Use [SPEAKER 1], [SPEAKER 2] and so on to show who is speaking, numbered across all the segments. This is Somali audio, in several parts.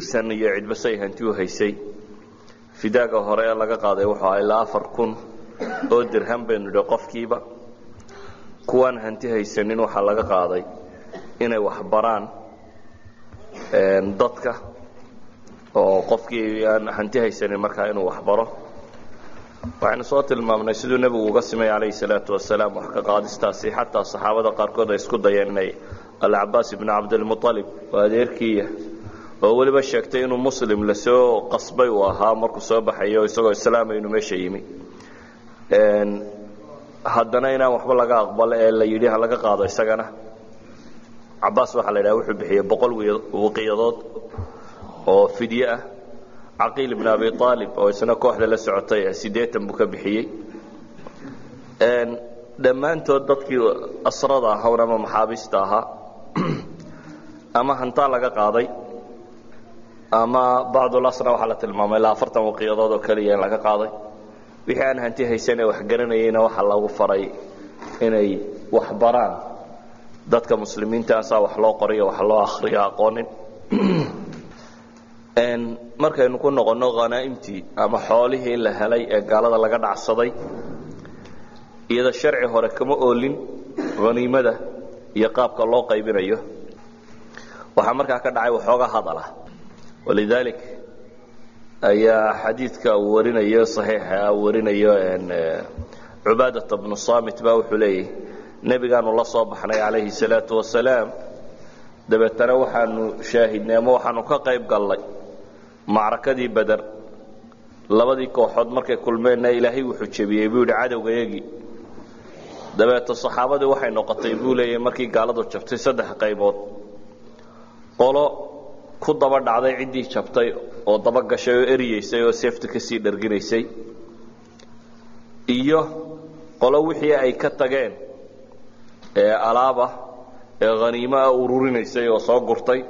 [SPEAKER 1] san iyo cidbasay hanti u haysay. Fidaaga hore ee laga qaaday wuxuu aha ilaa afar kun oo dirham baynu idhi qofkiiba kuwaan hanti haysanin waxaa laga qaaday inay waxbaraan dadka oo qofkii aan hanti haysanin markaa inuu waxbaro. Waxaynu soo tilmaamnay siduu nebigu uga simay calayhi salaatu wasalaam wax ka qaadistaasi. Xataa saxaabada qaarkood ay isku dayeen inay alcabaas ibnu cabdilmualib oo adeerkiiya oo weliba sheegtay inuu muslim la soo qasbay uu ahaa markuu soo baxayo isagoo islaamaynu meesha yimi. Haddana inaan waxba laga aqbalo ee la yidhi ha laga qaado isagana. Cabaas waxaa la yidhaha wuxuu bixiyey boqol waqiyadood oo fidye ah. Caqiil ibn abi aalib oo isna kooxda la socotay siddeetan buu ka bixiyey. Dhammaantood dadkii asrada ahawn ama maxaabiista ahaa ama hantaa laga qaaday ama bacdulasna waxaa la tilmaamay ilaa afartan waqiyadood oo keliya in laga qaaday. Wixii aan hanti haysan ee waxgaranayeyna waxaa lagu faray inay waxbaraan dadka muslimiinta saa wax loo qoriyo wax loo akriyo aqoonin. Markaynu ku noqonno khanaa'imtii ama xoolihii la helay ee gaalada laga dhacsaday iyada sharci hore kama oolin haniimada iyo qaabka loo qaybinayo. Waxaa markaa ka dhacay waxoogaa hadala walidaalik ayaa xadiidka uu warinayo saxiixa uu warinayo cubaadata bnu samit baa wuxuu leeyahy nebigaanu la soo baxnay calayhi salaatu wasalaam dabeetana waxaanu shaahidnay ama waxaanu ka qayb gallay macrakadii beder labadii kooxood markay kulmeenna ilaahay wuxuu jebiyey buu yidhi cadowgayagii dabeeta saxaabadii waxay noqotay buu leeyahy markii gaaladu jabtay saddex qaybood qolo ku daba dhacday ciddii jabtay oo daba gashay oo eriyeysay oo seefta ka sii dharginaysay. Iyo qolo wixii ay ka tageen ee alaabah ee haniimo ah ururinaysay oo soo gurtay.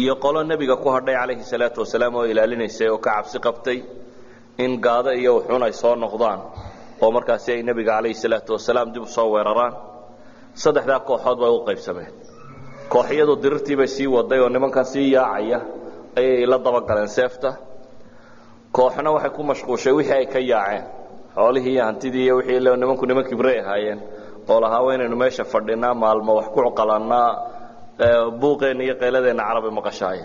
[SPEAKER 1] Iyo qolo nebiga ku hadhay calayhi salaatu wasalaam oo ilaalinaysay oo ka cabsi qabtay in gaado iyo uxun ay soo noqdaan oo markaasi ay nebiga calayhi salaatu wasalaam dib u soo weeraraan. Saddexdaa kooxood bay u qaybsameen kooxyadu dirirtii bay sii waday oo nimankan sii yaacaya ayay la dabagaleen seefta. Kooxna waxay ku mashquushay wixii ay ka yaaceen. Xoolihii iyo hantidii iyo wixii nimanku niman kibrey ahaayeen oo lahaa waa meesha fadhinaa maalmo wax ku qalannaa buuqeenna iyo qayladeenna carabi maqashaaye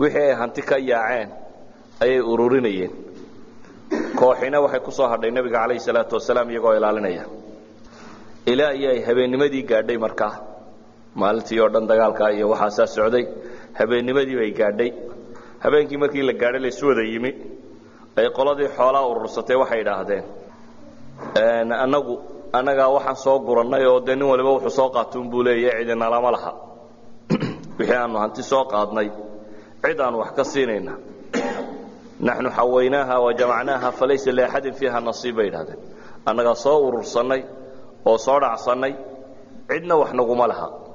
[SPEAKER 1] wixii ay hanti ka yaaceen ayay ururinayeen. Kooxina waxay ku hadhay nebiga calayhi salaatu wasalaam iyagoo ilaalinaya. Ilaa iyo ay habeennimadii gaadhay markaa maalintii oo dhan dagaalka iyo waxaasaa socday habeennimadii bay gaadhay. Habeenkii markii la gaadhay laysu wada yimi. Ay qoladii xoolaa urursatay waxay idhaahdeen annagu annagaa waxaan soo gurannay oo dee nin waliba wuxuu soo qaatuun buu leeyahay cidinalama laha. Wixii aanu hanti soo qaadnay cid aanu wax ka siinayna naxnu xawaynaaha wajamacnaaha falaysa liaxadin fiiha nasiib bay idhahdeen annagaa soo urursannay oo soo dhacsannay cidna wax naguma laha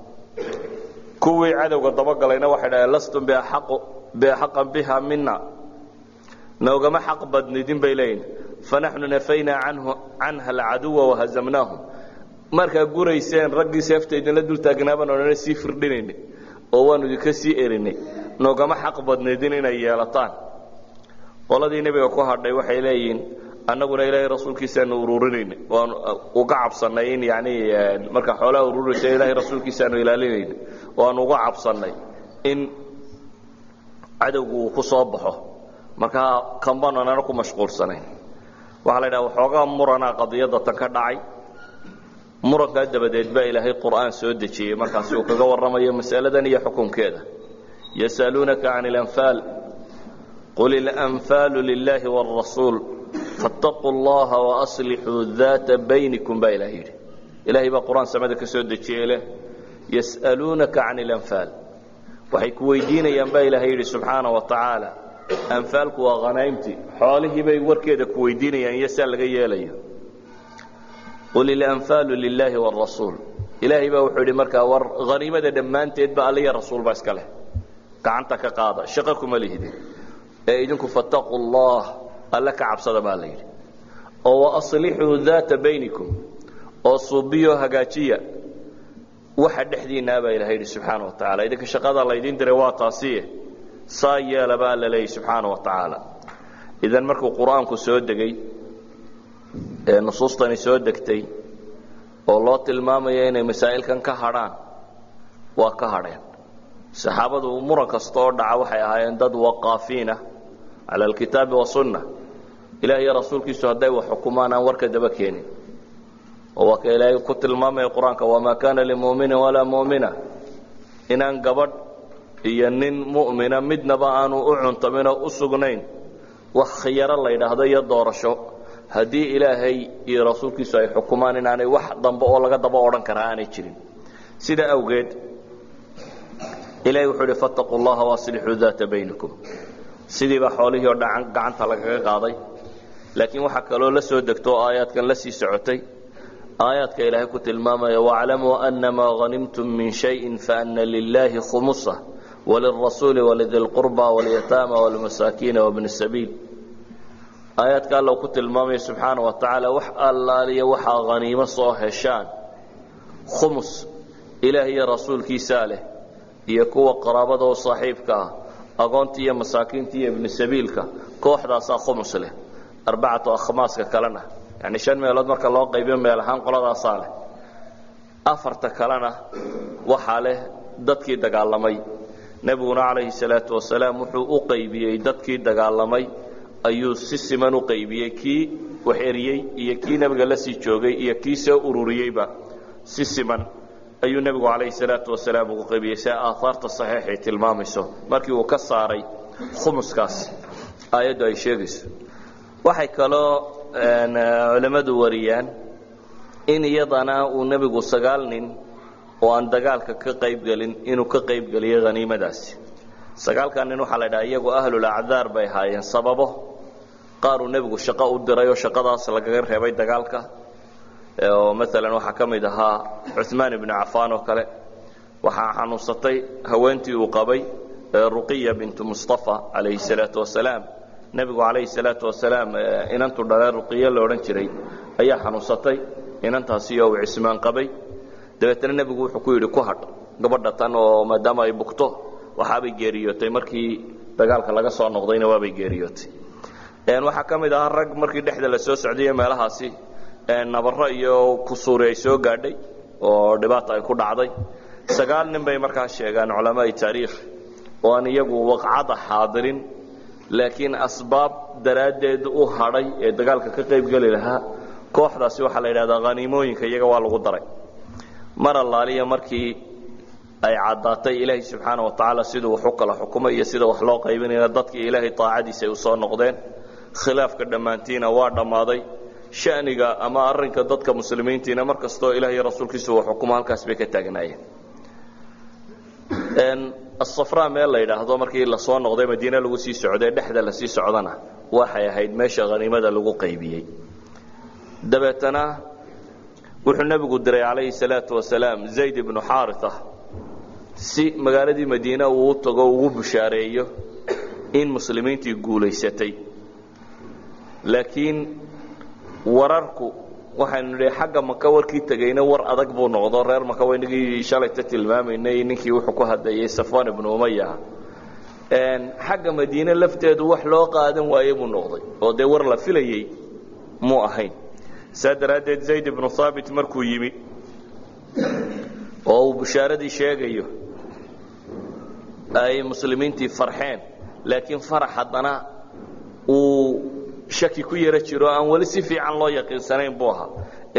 [SPEAKER 1] kuwii cadowga dabagalayna waxay dhahdeen lastum biaxaqan biha mina noogama xaq badnidin bay leeyihiin fanaxnu nafaynaa canha alcaduwa wahazamnaahum markaa gurayseen raggii seefta idinla dul taagnaabaan sii firdhinayna oo waanu idinka sii erinay noogama xaq badnidin inay yeelataan. Qoladii nebiga ku hadhay waxay leeyihiin annaguna ilaahay rasuulkiisaanu ururinayna waanu uga cabsannay in yani markaa xoolaha ururaysa ilaahay rasuulkiisaanu ilaalinayna waanu uga cabsannay in cadowgu uu ku soo baxo markaa kanbaanu anana ku mashquulsanayn waxaa la yidhaha waxoogaa muranaa qadiyadda tan ka dhacay murankaa dabadeed baa ilaahay qur'aan soo dejiyey markaasi uu kaga warramayo mas'aladan iyo xukunkeeda yasaluunaka can ilanfaal qul ilanfaalu lilaahi wاrasuul faاtaquu اllaha waaslixuu daata baynikum baa ilaah yidhi ilaahay baa qur-aan samada ka soo dejiyey leh yas'aluunaka can ilanfaal waxay ku weydiinayaan baa ilaahay yidhi subxaana wa tacaala anfaalku waa khanaa'imtii xoolihii bay warkeeda ku weydiinayaan iyo saa laga yeelayo. Qul ilanfaalu lilaahi wاrasuul ilaahay baa wuxuu yidhi markaa war haniimada dhammaanteed ba alliya rasuul baa iska leh. Gacanta ka qaada shaqo kuma lihidin ee idinku fattaquu allah alle ka cabsada baa la yidhi. Oo waaslixuu daata baynikum oo suubiyo hagaajiya waxa dhexdiinaa baa ilahay yidhi subxaana wa tacala idinka shaqada laydin diray waa taasiye saa yeela baa la leeyay subxaana wa tacaala idan markuu qur'aanku soo degay ee nusuustani soo degtay oo loo tilmaamaya inay masaa'ilkan ka hadhaan waa ka hadheen. Saxaabadu muran kasta oo dhaca waxay ahaayeen dad waqaafiinah cala alkitaabi wasunna ilaah iyo rasuulkiisu hadday wax xukumaan aan warka daba keenin oo waa ka ilaahay ku tilmaamaya qur'aanka wamaa kaana limuminin walaa mumina. Inaan gabadh iyo nin mu'mina midnaba aanu u cuntaminoo u sugnayn wax khiyaro la yidhaahdo iyo doorasho. Haddii ilaahay iyo rasuulkiisu ay xukumaan inaanay wax dambe oo laga daba odhan karaa aanay jirin. Sida awgeed ilahay wuxuu ihi fattaquu llaha waaslixuu daata baynikum sidiiba xoolihii oo gacanta lagaga qaaday. Laakiin waxaa kaloo la soo degto oo aayaadkan la sii socotay aayaadka ilaahay ku tilmaamaya waclamuu anamaa hanimtum min shayin faana lilaahi khumusa walirasuuli walidi lqurba walyataama walmasaakiina wabni sabiil. Aayaadka alla ku tilmaamaya subxaana wa tacaala wax allaaliya waxaa haniimo soo heshaan. Khumus ilaah rasuulkiisaa leh iyo kuwa qaraabada oo saaxiibka ah agoonta iyo masaakiinta iyo ibni sabiilka kooxdaasaa khumus leh. Arbacatu akhmaaska kalena yani shan meelood marka loo qaybiyo meel ahaan qoladaasaa leh. Afarta kalena waxaa leh dadkii dagaalamay. Nebiguna calayhi salaatu wasalaam wuxuu u qaybiyey dadkii dagaalamay. Ayuu si siman u qaybiyey kii wax iyo kii nebiga la sii joogay iyo kii soo ururiyeyba si siman ayuu nebigu calayhi salaatu wasalaam ugu qaybiyey si aaaarta saxiixay tilmaamayso markii uu ka saaray khumuskaas aayaddu ay sheegayso. Waxay kaloo culimmadu wariyaan in iyadana uu nebigu sagaal nin oo aan dagaalka ka qaybgelin inuu ka qaybgeliyey haniimadaasi sagaalkaa nin waxaa la dhaha iyagu ahlul acdaar bay ahaayeen sababo. Qaaruu nebigu shaqo u diray oo shaqadaas lagaga reebay dagaalka. Oo maalan waxaa ka mid ahaa cumaan ibnu cafaan oo kale. Waxaa xanuunsatay haweentii uu qabay ruqiya bintu mustafa calayhi salaatu wasalaam nebigu calayhi salaatu wasalaam inantu dhalee ruqiya la odhan jiray ayaa xanuunsatay inantaasi oo uu cismaan qabay. Dabeetna nebigu wuxuu ku yidhi ku hadh gabadha tan oo maadaama ay bugto waxaabay geeriyootay markii dagaalka laga soo noqdayna waabay geeriyootay waxaa ka mid ahaa rag markii dhexda la soo socdayo meelahaasi nabaro iyo kusuuri ay soo gaadhay oo dhibaata ay ku dhacday. Sagaal nin bay markaa sheegaan culamaai taariikh oo aan iyagu waqcada xaadirin laakiin asbaab daraaddeed u hadhay ee dagaalka ka qaybgeli lahaa kooxdaasi waxaa la yidhahdaa haniimooyinka iyaga waa lagu daray. Mar allaaliya markii ay caddaatay ilaahay subxaana wa tacaala siduu wax u kala xukumay iyo sida wax loo qaybinayna dadkii ilaahay taacadiisa ay u soo noqdeen khilaafka dhammaantiina waa dhammaaday. Shaniga ama arinka dadka muslimiintiina mar kastoo ilaah iyo rasuulkiisu uu xukumo halkaas bay ka taagnaayeen asafra meel la yidhaahdo markii la soo noqday madiine lagu sii socday dhexda la sii socdana waxay ahayd meesha haniimada lagu qaybiyey. Dabeetana wuxuu nebigu diray calayhi salaatu wasalaam zayd ibnu xaaria si magaaladii madiine uu u tago ugu bushaareeyo in muslimiintii guulaysatay. Laakiin wararku waxaynu nidhi xagga maka warkii tegayna war adag buu noqdo. Reer maka waynagii shalayta tilmaamaynay ninkii wuxuu ku hadlayay safwan ibnu umaya xagga madiine lafteedu wax loo qaadan waaye buu noqday oo dee war la filayey muu ahayn. Saa daraaddeed zayd ibnu haabit markuu yimi oo uu bushaaradii sheegayo ay muslimiintii farxeen laakiin farax haddana uu shaki ku yaro jiro aan weli si fiican loo yaqiinsanayn buu ahaa.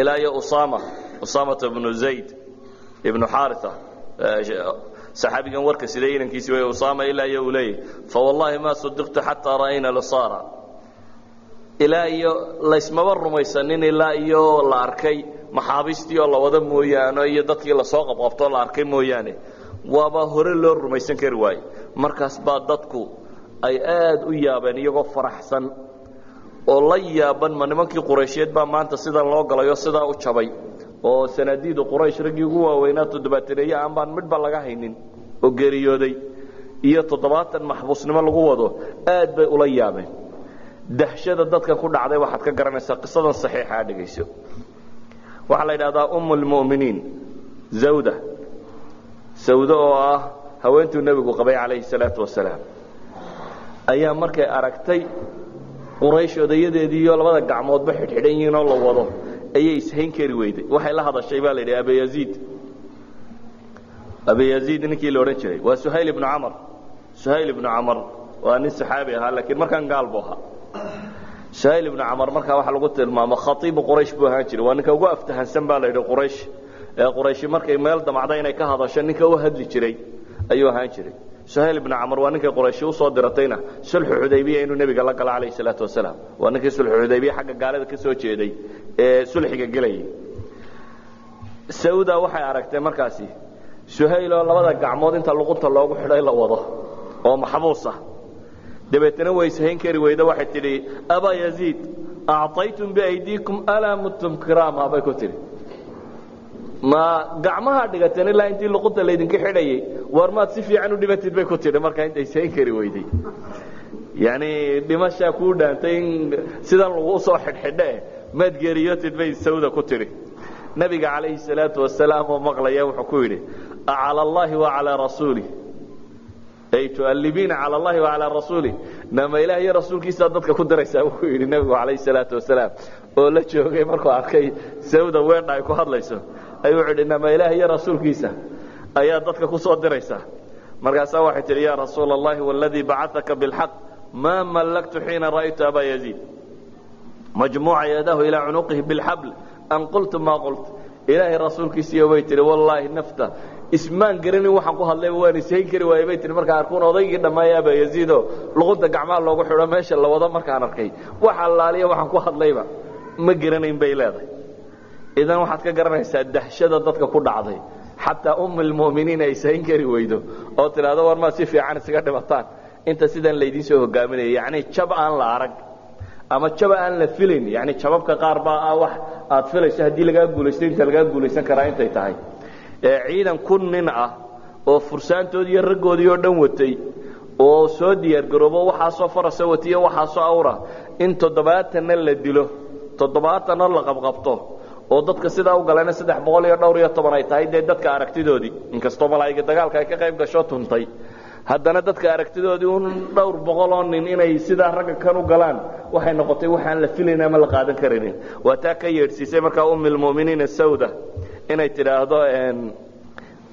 [SPEAKER 1] Ilaa iyo usama usamata bnu zayd ibnu xaaria saxaabigan warka sida inankiisi way usama ilaa iyo uu leeyahy fawallahi ma sadiqtu xataa ra'ayna lusara ilaa iyo laysmaba rumaysanin ilaa iyo la arkay maxaabiistii oo la wada mooyaane iyo dadkii la soo qabqabtoo la arkay mooyaane. Waaba hore loo rumaysan kari waaye. Markaas baa dadku ay aad u yaabeen iyagoo faraxsan oo la yaaban ma nimankii quraysheed baa maanta sidan loo galayoo sidaa u jabay. Oo sanaadiidu quraysh raggii ugu waaweynaa toddobaataneye aan baan midhba laga haynin oo geeriyooday. Iyo toddobaatan maxbuusnimo lagu wado aad bay ula yaabeen. Dahshada dadkan ku dhacday waxaad ka garanaysaa qisadan saxiixa a dhegayso waxaa la yidhahdaa umm lmu'miniin zawda. Sawdo oo ah haweentuu nebigu qabay calayhi salaatu wasalaam. Ayaa markay aragtay quraysh odayadeedii iyo labada gacmoodba xidhxidhan yihiin oo la wado. Ayay ishayn kari weyday. Waxay la hadashay baa la yidhi abayaziid abayaziid ninkii la odhan jiray waa suhayl ibnu camar. Suhayl ibnu camar waa nin saxaabi ahaa laakiin markaan gaal buu ahaa. Suhayl ibnu camar markaa waxaa lagu tilmaamo khaiibu quraysh buu ahaan jiray. Waa ninka ugu aftahansan baa la yidhi quraysh. Ee qurayshi markay meel damacda inay ka hadasho ninka u hadli jiray ayuu ahaan jiray suhayl ibnu camar waa ninkay qurayshi u soo diratayna sulxu xudaybiya inuu nebiga la galo calayhi salaatu wasalaam. Waa ninkii sulxu xudaybiya xagga gaalada ka soo jeeday ee sulxiga gelayay. Sauda waxay aragtay markaasi suhayl oo labada gacmood inta luqunta loogu xidhay la wado oo maxbuus ah dabeetana way ishayn kari weyda waxay tidhi abaa yaziid acطaytum biaydiikum alaa muttum kiraama? Bay ku tidhi ma gacmaha dhigateen ilaa intii luqunta laydinka xidhayay war maad si fiican u dhimatid bay ku tidhi. Markaa inta ishayn kari weyday yani dhimashaa kuu dhaantay in sidan lagu soo xidhxidhe maad geeriyootid bay sawda ku tidhi. Nabiga calayhi salaatu wasalaam oo maqlaya wuxuu ku yidhi acala allahi wacalaa rasuuli. Ay tuallibiina cala allahi wacalaa rasuuli. Nama ilaah iyo rasuulkiisaa dadka ku diraysaa ku yidhi nebigu calayhi salaatu wasalaam oo la joogay markuu arkay sawda weedha ay ku hadlayso ayuu yidhi nama ilaah iyo rasuulkiisa ayaa dadka ku soo diraysaa markaasaa waxay tidhi yaa rasuula allahi waladii bacataka bilxaq maa mallaktu xiina ra'aytu abaa yaziid? Majmuuca yadahu ilaa cunuqihi bilxabl an qultu maa qult ilaahay rasuulkiisiiyo bay tihi wallaahi nafta ismaan garanin waxaan ku hadlayba waan ishayn kari waayey bay tihi markaan arkuun odaygii dhammaaya abaa yaziidoo luqunta gacmaha loogu xidho meesha la wado markaan arkay wax allaaliya waxaan ku hadlayba ma garanayn bay leedahay idan waxaad ka garanaysaa dahshada dadka ku dhacday. Xataa um lmuminiin ay ishayn kari weydo oo tidhaahdo war maad si fiican isaga dhimataan inta sidan laydiin soo hogaaminaya yacni jab aan la arag ama jaba aan la filayn yani jababka qaar baa ah wax aad filayso haddii lagaa guulaysto inta lagaa guulaysan karaa intay tahay. Ciidan kun nin ah oo fursaantoodii iyo raggoodii oo dhan watay oo soo diyaargaroobo waxaasoo farasa watiyo waxaasoo awra. In toddobaatanna la dilo toddobaatanna la qabqabto oo dadka sidaa u galayna saddex boqol iyo dhowr iyo toban ay tahay dee dadka aragtidoodii inkastoo malaa'iga dagaalka ay ka qayb gasho tuntay haddana dadka aragtidoodii un dhowr boqoloo nin inay sidaa ragga kan u galaan waxay noqotay waxaan la filayn ama la qaadan karaynin waa taa ka yeedhsiisay markaa ummi lmuminiina sawda inay tidhaahdo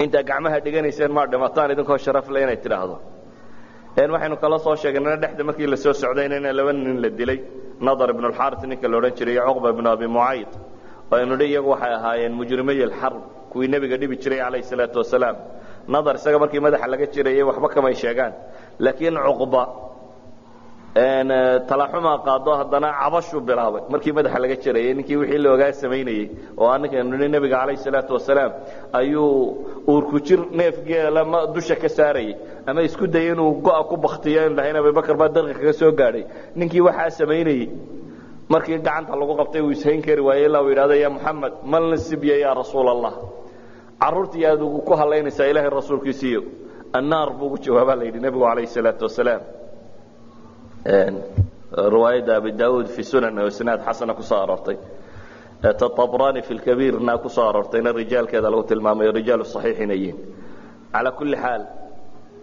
[SPEAKER 1] intaa gacmaha dhiganayseen maa dhimataan idinkoo sharafle inay tidhaahdo. Waxaynu kala soo sheegnana dhexda markii la soo socdayna in laba nin la dilay nadar ibnu alxaaris ninka la odhan jiray iyo cuqba ibnu abi mucayd aynu dhi iyagu waxay ahaayeen mujrimay alxarb kuwii nebiga dhibi jiray calayhi salaatu wasalaam. Nadar isaga markii madaxa laga jirayay waxba kamay sheegaan. Laakiin cuqba talaxumaa qaado haddana cabashuu bilaabay. Markii madaxa laga jirayay ninkii wixii la ogaa samaynayey oo aninkanu ni nebiga calayhi salaatu wasalaam ayuu uurku jir neef geela ma dusha ka saarayay ama isku dayay inuu go'a ku baktiyo in lahayn abubakar baa darka kaga soo gaadhay. Ninkii waxaa samaynayey markii gacanta lagu qabtay uu ishayn kari waayey ilaa uu yidhahdo ya muxamed mal nasibya ya rasuul allah caruurtii aad ugu ku halaynaysaa ilaahay rasuulkiisiiyo annaar buu ugu jawaabaa la yidhi nebigu calayhi salaatu wasalaam. Riwaayadda abi daauud fi sunan oo isnaad xasana ku soo aroortay. Tabrani fi lkabiirna ku soo aroortayna rijaalkeeda lagu tilmaamayo rijaalu saxiixina yihiin calaa kulli xaal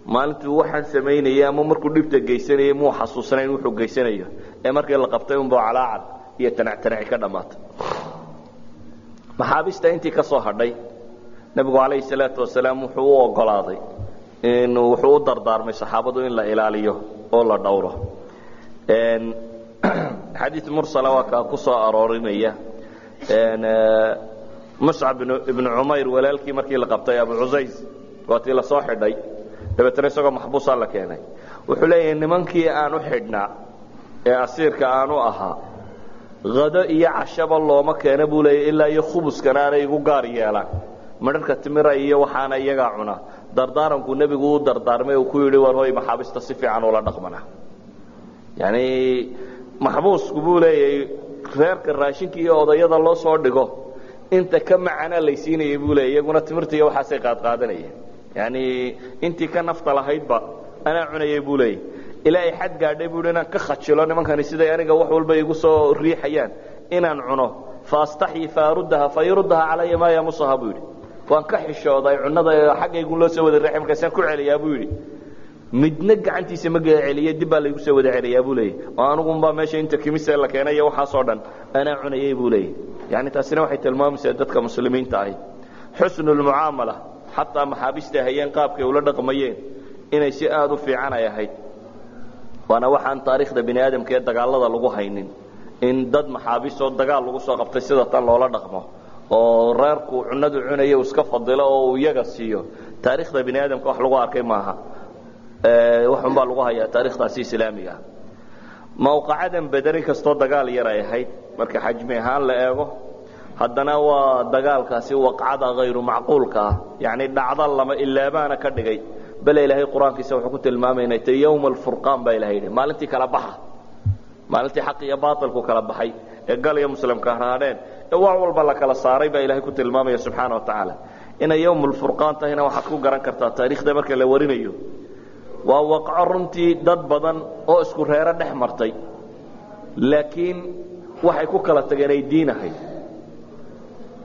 [SPEAKER 1] maalintuu waxaan samaynayay ama markuu dhibta geysanayay muu xasuusanayn wuxuu geysanayo. Ee markii la qabtay unba calaacal iyo tanactanaci ka dhammaatay maxaabiista intii ka soo hadhay nebigu calayhi salaatu wasalaam wuxuu u ogolaaday in wuxuu u dardaarmay saxaabadu in la ilaaliyo oo la dhowro. Xadiid mursala waa kaa ku soo aroorinaya muscab ibnu cumayr walaalkii markii la qabtay abu cusays waatii la soo xidhay dabeetna isagoo maxbuusaa la keenay. Wuxuu leeyahay nimankii aan u xidhnaa ee asiirka aan ahaa hado iyo cashaba looma keena buu leeya ilaa iyo khubuskana aanay igu gaar yeelaan madharka timira iyo waxaana iyagaa cuna. Dardaaranku nebigu u dardaarmay uu ku yidhi war hoy maxaabista si fiican ula dhaqmana. Yani maxbuusku buu leeyahay reerka raashinka iyo odayada loo soo dhigo inta ka macanaa laysiinayay buu leeya iyaguna timirta iyo waxaasay qaadqaadanayeen yani intii ka nafta lahaydba anaa cunayay buu leeyahy ilaa ay xad gaadhay buu inaan ka khajilo nimankani siday aniga wax walba igu soo riixayaan inaan cuno. Faastaxyi faaruddaha fayuruddaha calaya maa yamusaha buu yidhi. Waan ka xishooday cunada xaggaygu loo soo wada riixay markaasaan ku celiyaa buu yidhi. Midna gacantiisa ma celiye dib baa laygu soo wada celiyaa buu leeyay. Oo anugunbaa meesha inta kimise la keenay iyo waxaasoo dhan anaa cunayay buu leeyay. Yani taasina waxay tilmaamaysaa dadka muslimiinta ahi. Xusnulmucaamala xataa maxaabiista hayeen qaabkay ula dhaqmayeen inay si aada u fiican ay ahayd. Waana waxaan taariikhda bini aadamka ee dagaalada lagu haynin in dad maxaabiistoo dagaal lagu soo qabtay sida tan loola dhaqmo oo reerku cunadu cunaya uu iska fadilo oo uu iyaga siiyo. Taariikhda bini aadamka wax lagu arkay maaha. Waxun baa lagu hayaa taarikhdaasi islaamiga. Mawqacadan bederi kastoo dagaal yar ay ahayd. Marka xajmi ahaan la eego haddana waa dagaalkaasi waqcada hayru macquulka ah yacni dhacda lama ilaabaana ka dhigay. Bale ilaahay qur'aankiisa wuxuu ku tilmaamay inay tahay yowma alfurqaan baa ilahay yidhi maalintii kala baxa. Maalintii xaq iyo baatilku kala baxay. Ee gal iyo muslimka raadheen ee wax walba la kala saaray baa ilaahay ku tilmaamaya subxaana wa tacaala. Inay yowm alfurqaan tahayna waxaad ku garan kartaa taariikhda marka la warinayo. Waa waqco runtii dad badan oo isku reero dhex martay. Laakiin waxay ku kala tageen ay diin ahayd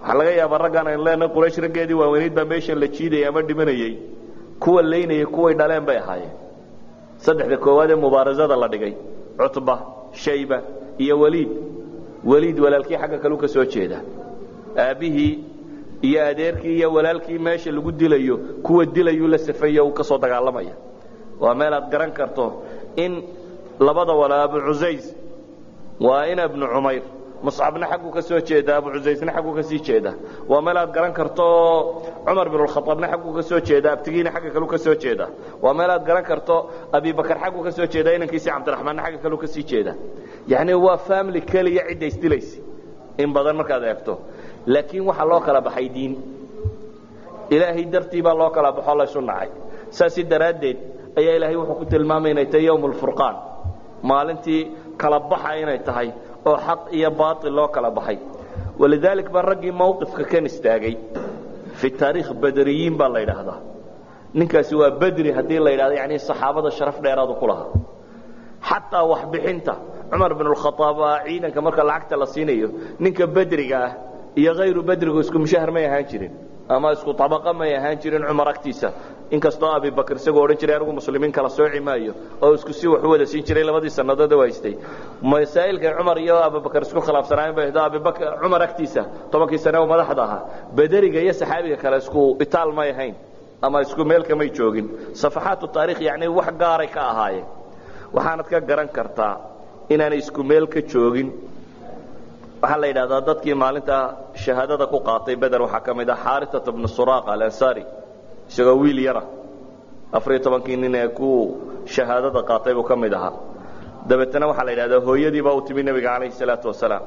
[SPEAKER 1] waxaa laga yaabaa raggaan aynu leenahay quraysh raggeedii waaweynayd baa meeshan la jiidayay ama dhimanayey kuwa laynayay kuway dhaleen bay ahaayeen. Saddexda koowaad ee mubaarasada la dhigay cutba shayba iyo waliid. Waliid walaalkii xagga kaleu ka soo jeeda aabbihii iyo adeerkii iyo walaalkii meesha lagu dilayo kuwa dilayuu la safayo uu ka soo dagaalamaya. Waa meel aad garan karto in labada wala abu cusays waa in ibnu cumayr muscabna xagguu ka soo jeeda abu cusaysna xagguu ka sii jeeda. Waa meel aad garan karto cumar bin khaaabna xagguu ka soo jeeda abtigiina xagga kaleu ka soo jeeda. Waa meel aad garan karto abibakar xagguu ka soo jeeda inankiisii cabdiraxmaanna xagga kaleu ka sii jeeda. Yacni waa family keliya cidda isdilaysa in badan markaad eegto. Laakiin waxaa loo kala baxay diin. Ilaahay dartii baa loo kala baxo laysu nacay. Saasi daraaddeed ayaa ilaahay wuxuu ku tilmaamay inay tahay yowm alfurqaan maalintii kala baxa inay tahay oo xaq iyo baail loo kala baxay. Walidalik baa raggii mawqifka kan istaagay fi taariikh badriyiin baa la yidhaahdaa. Ninkaasi waa bedri haddii la yidhahdo yani saxaabada sharaf dheeraadu ku lahaa. Xataa waxbixinta cumar bin khaaab ciidanka marka lacagta la siinayo ninka bedriga ah iyo hayru bedrigu isku mushahar may ahaan jirin ama isku abaqa may ahaan jirin cumar agtiisa inkastoo abibakr isagoo odhan jiray anigu muslimiin kala sooci maayo oo isku si wax u wada siin jiray labadii sannadood haystay. Masaa'ilkay cumar iyo abibakr isku khilaafsanaayen bay abibakr cumar agtiisa tobankii sane oo madaxda ahaa. Bederiga iyo saxaabiga kale isku itaal may ahayn ama isku meel kamay joogin. Safaxaatu taarikh yani wax gaaray ka ahaayeen waxaanad ka garan kartaa inaanay isku meel ka joogin. Waxaa la yidhahdaa dadkii maalinta shahaadada ku qaatay beder waxaa ka mid ah xaaritat bnu suraaqa alansari isagoo wiil yara. Afariyo tobankii nin ee ku shahaadada qaatay buu ka mid ahaa. Dabeetana waxaa la yidhahdaa hooyadiibaa u timi nebiga calayhi salaatu wasalaam.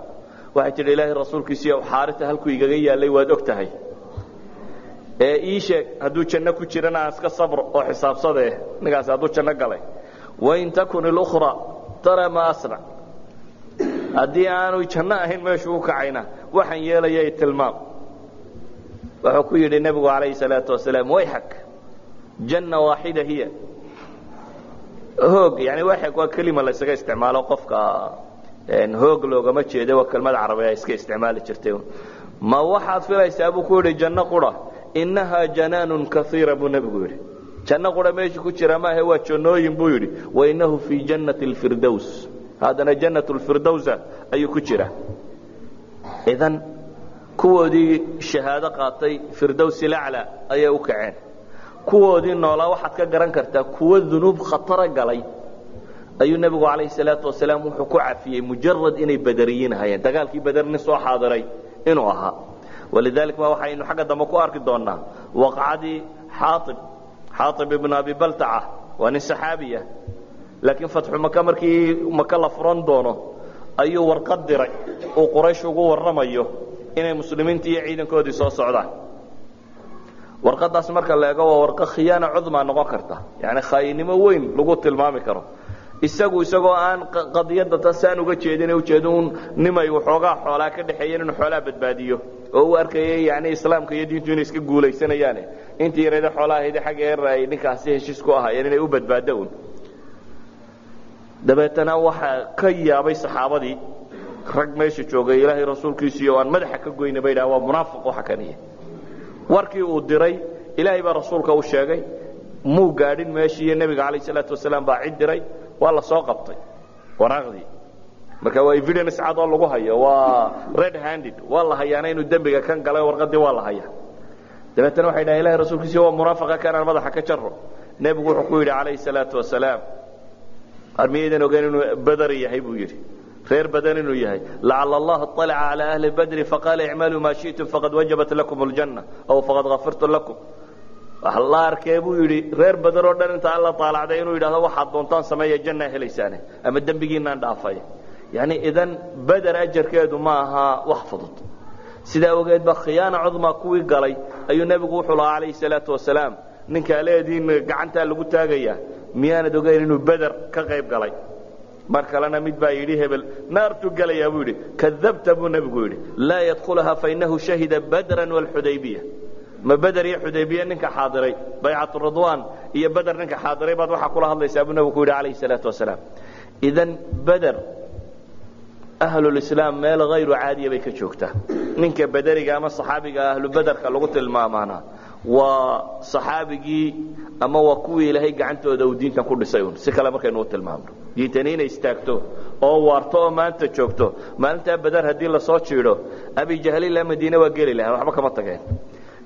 [SPEAKER 1] Waxay tidhi ilaahay rasuulkiisiiyo xaarita halkuu igaga yaallay waad og tahay. Ee ii sheeg hadduu janno ku jirana aan iska sabr oo xisaabsadee ninkaasi hadduu janno galay. Wain takun ilukhra tara ma asnac haddii aanu janno ahayn meeshuu u kacayna. Waxaan yeelayay tilmaam wuxuu ku yidhi nebigu calayhi salaatu wasalaam wayxak janna waaxida hiya. Hoog yani wayxak waa kelima la ysaga isticmaalo qofka hoog loogama jeeda waa kelmad carabiga iska isticmaali jirtay. Ma waxaad filaysaa buu ku yidhi janno qura innahaa janaanun kaiira buu nebigu yidhi. Janno qura meesha ku jira maahe waa jannooyin buu yidhi. Wainahu fii jannati lfirdows haddana jannat lfirdowsa ayuu ku jira. Idan kuwoodii shahaado qaatay firdows ilacla ayay u kaceen. Kuwoodii noolaa waxaad ka garan kartaa kuwo dunuub khatara galay. Ayuu nebigu calayhi salaatu wasalaam wuxuu ku cafiyey mujarad inay baderiyiin ahayeen dagaalkii bader nin soo xaadiray inuu ahaa. Walidalik ba waxaynu xagga dambe ku arki doonaa waqcadii xaaib xaaib ibn abi baltaca waa nin saxaabiya laakiin fatxu maka markii maka la furan doono ayuu warqad diray. Uu quraysh ugu warramayo inay muslimiintii iyo ciidankoodii soo socdaan. Warqadaas marka la eego waa warqa khiyaana cudmaa noqon karta. Yani khaayinimo weyn lagu tilmaami karo. Isagu isagoo aan qadiyadda tasaan uga jeedin ujeedo un nimay waxoogaa xoolaa ka dhexeeyeen inuu xoolaa badbaadiyo. Oo u arkayay yani islaamka iyo diintu inay iska guulaysanayaane intii yareeda xoolaa ahayd xagga eer ay ninkaasi heshiis ku ahaayeen inay u badbaado un dabeetana waxaa ka yaabay saxaabadii rag meesha joogay ilaahay rasuulkiisiiyo aan madaxa ka goyna bay dhaha waa munaafiq waxa kaniya warkii uu diray ilaahay baa rasuulka u sheegay muu gaadhin meeshii iyo nebiga calayh salaatu wasalaam baa cid diray waa la soo qabtay waraaqdii. Marka waa evidence cad oo lagu hayo waa red handed waa la hayaana inuu dembiga kan galay warqadii waa la hayaa. Dabeetana waxay dhahen ilahi rasuulkiisi waa munaafaqa kanaan madaxa ka jaro nebigu wuxuu ku yidhi calayhi salaatu wasalaam armiyaydan ogeyn inuu badari yahay buu yidhi reer badan inuu yahay lacala allah alaca calaa ahli badri faqaala icmaluu maa shi'tum faqad wajabat lakum aljanna aw faqad gafirtu lakum la arkee buu yidhi reer badan oo dhan inta alla taalacday inuu yidhahdo waxaad doontaan sameeya jannaa helaysaane ama dembigiinaan dhaafay yani idan beder ajarkeedu ma aha wax fudud sidaa ogeed ba khiyaana cudmaa kuwii galay ayuu nebigu wuxuu lahaa calayhi salaatu wasalaam ninkaa leediin gacantaa lagu taagayaa miyaanad ogeyn inuu beder ka qayb galay mar kalena mid baa yidhi hebel naartuu gelayaa buu yidhi. Kadabta buu nebigu yidhi. Laa yadkhulaha fainahu shahida badran wlxudaybiya ma beder iyo xudaybiya ninka xaadiray baycatu ridwaan iyo beder ninka xaadiray baad waxaa kula hadlaysaa buu nebigu ku yidhi calayhi salaatu wasalaam. Idan beder ahlulislaam meel hayru caadiya bay ka joogtaa. Ninka bederiga ama saxaabiga ahlu bederka lagu tilmaamaana waa saxaabigii ama waa kuwii ilaahay gacantooda uu diintan ku dhisay un si kale markaynu u tilmaamno diintani inay istaagto oo waarto oo maanta joogto. Maalintaa beder haddii la soo jiidho abijahlila madiine waa geli lahaan waxba kama tageen.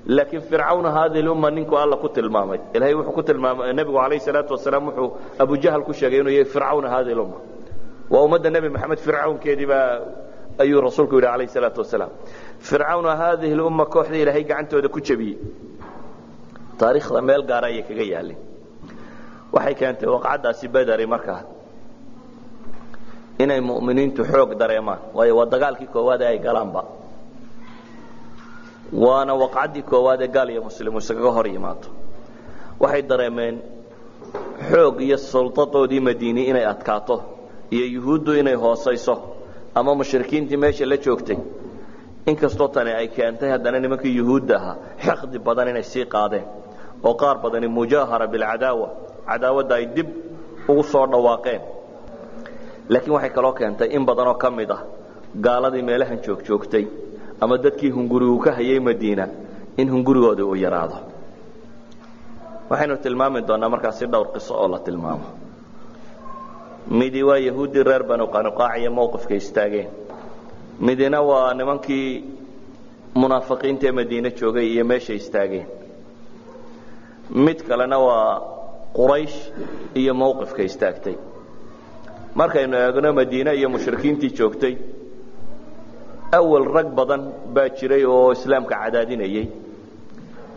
[SPEAKER 1] Laakiin fircawn haadii lumma ninku alla ku tilmaamay. Ilahay wuxuu ku tilmaamay nebigu calayhi salaatu wasalaam wuxuu abujahal ku sheegay inuu yahay fircawn haadii lumma waa ummadda nebi maxamed fircawnkeedii baa ayuu rasuulku yidhi calayhi salaatu wasalaam. Fircawn haadihi lumma kooxdii ilaahay gacantooda ku jebiyey taariikhda meel gaara ayay kaga yaalin. Waxay keentay waqcaddaasi bederi markaa inay mu'miniintu xoog dareemaan waayo waa dagaalkii koowaad ee ay galaanba waana waqcaddii koowaad ee gaal iyo muslimu iskaga hor yimaado waxay dareemeen xoog iyo suldadoodii madiini inay adkaato iyo yuhuuddu inay hoosayso ama mushrikiintii meesha la joogtay. Inkastoo tani ay keentay haddana nimankii yuhuudda ahaa xaqdi badan inay sii qaadeen oo qaar badani mujaahara bilcadaawa cadaawadda ay dib ugu soo dhawaaqeen. Laakiin waxay kaloo keentay in badanoo ka mid ah gaaladii meelahan joogjoogtay ama dadkii hungurigu ka hayay madiina in hungurigoodii uu yaraado. Waxaynu tilmaami doonaa markaasi dhowr qiso oo la tilmaamo. Midi waa yahuuddii reer banu qanuqaac iyo mowqifka istaageen. Midina waa nimankii munaafiqiinta ee madiine joogay iyo meeshay istaageen mid kalena waa quraysh iyo mowqifka istaagtay. Markaynu eegno madiine iyo mushrikiintii joogtay awal rag badan baa jiray oo islaamka cadaadinayay.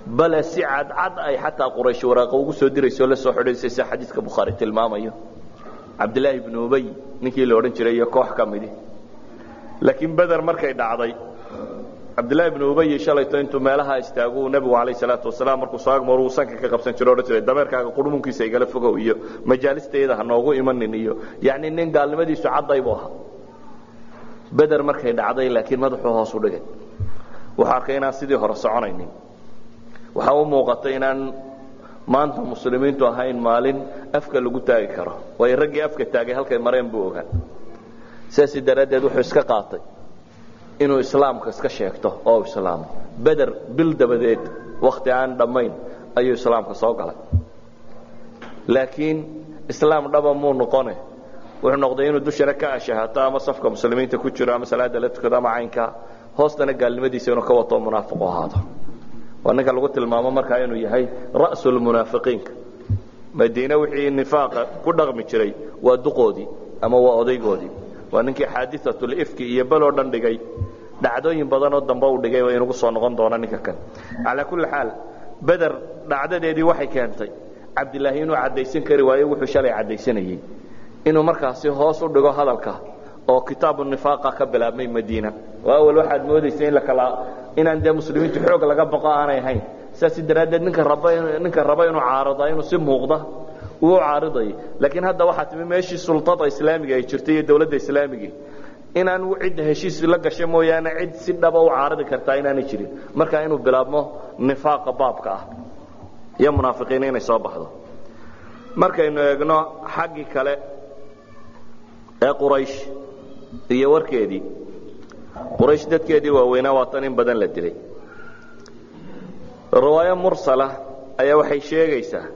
[SPEAKER 1] Bale si cadcad ay xataa quraysh waraaqa ugu soo dirayso la soo xidhaysay sida xadiidka bukhaari tilmaamayo. Cabdilaahi ibnu ubay ninkii la odhan jiray iyo koox ka midi. Laakiin beder markay dhacday cabdilaahi ibnu ubay shalayto intuu meelaha istaagu nebigu calayh salaatu wasalaam markuu soo agmar uu sanka ka qabsan jiro odhan jiray dameerkaaga qurmunkiisa igala fogow iyo majaalistayada ha noogu imanin iyo yacni nin gaalnimadiisu cadday buu ahaa. Beder markay dhacday laakiin madaxuu hoos u dhigay. Wuxuu arkay inaan sidii hore soconaynin. Waxaa u muuqatay inaan maanta muslimiintu ahayn maalin afka lagu taagi karo. Waayo raggii afka taagay halkay mareen buu ogaa sidaasi daraaddeed wuxuu iska qaatay inuu islaamka iska sheegto oo islaamo. Beder bil dabadeed wakhti aan dhammayn ayuu islaamka soo galay. Laakiin islaam dhaba muu noqone? Wuxuu noqday inuu dushana ka ashahato ama safka muslimiinta ku jiro ama salaada la tukado ama caynka hoostana gaalnimadiisa inuu ka wato munaafiqu ahaado waa ninka lagu tilmaamo markaa inuu yahay ra'sulmunaafiqiinka madiine wixii nifaaqa ku dhaqmi jiray waa duqoodii ama waa odaygoodii waa ninkii xaadiatulifki iyo baloo dhan dhigay. Dhacdooyin badanoo dambe u dhigay waa inugu soo noqon doona ninka kan. Calaa kulli xaal beder dhacdadeedii waxay keentay. Cabdilaahi inuu caddaysan kari waayo wuxuu shalay caddaysanayey inuu markaasi hoos u dhigo hadalka oo kitaabu nifaaqa ka bilaabmay madiina. Oo awal waxaad moodaysa in lakala inaan dee muslimiintu xoog laga baqo aanay ahayn. Saas daraaddeed ninka raba ninka raba inuu caarida inuu si muuqda uu caariday laakiin hadda waxaa timi meeshii sultada islaamiga ay jirtay iyo dawladda islaamigii inaan cidda heshiis la gashay mooyaane cid si dhaba u caaridi kartaa inaanay jirin. Markaa inuu bilaabmo nifaaqa baabka ah. Iyo munaafiqiin inay soo baxdo. Markaynu eegno xaggii kale ee quraysh iyo warkeedii. Quraysh dadkeedii waaweynaa waa tan in badan la dilay. Riwaayo mursala ayaa waxay sheegaysaa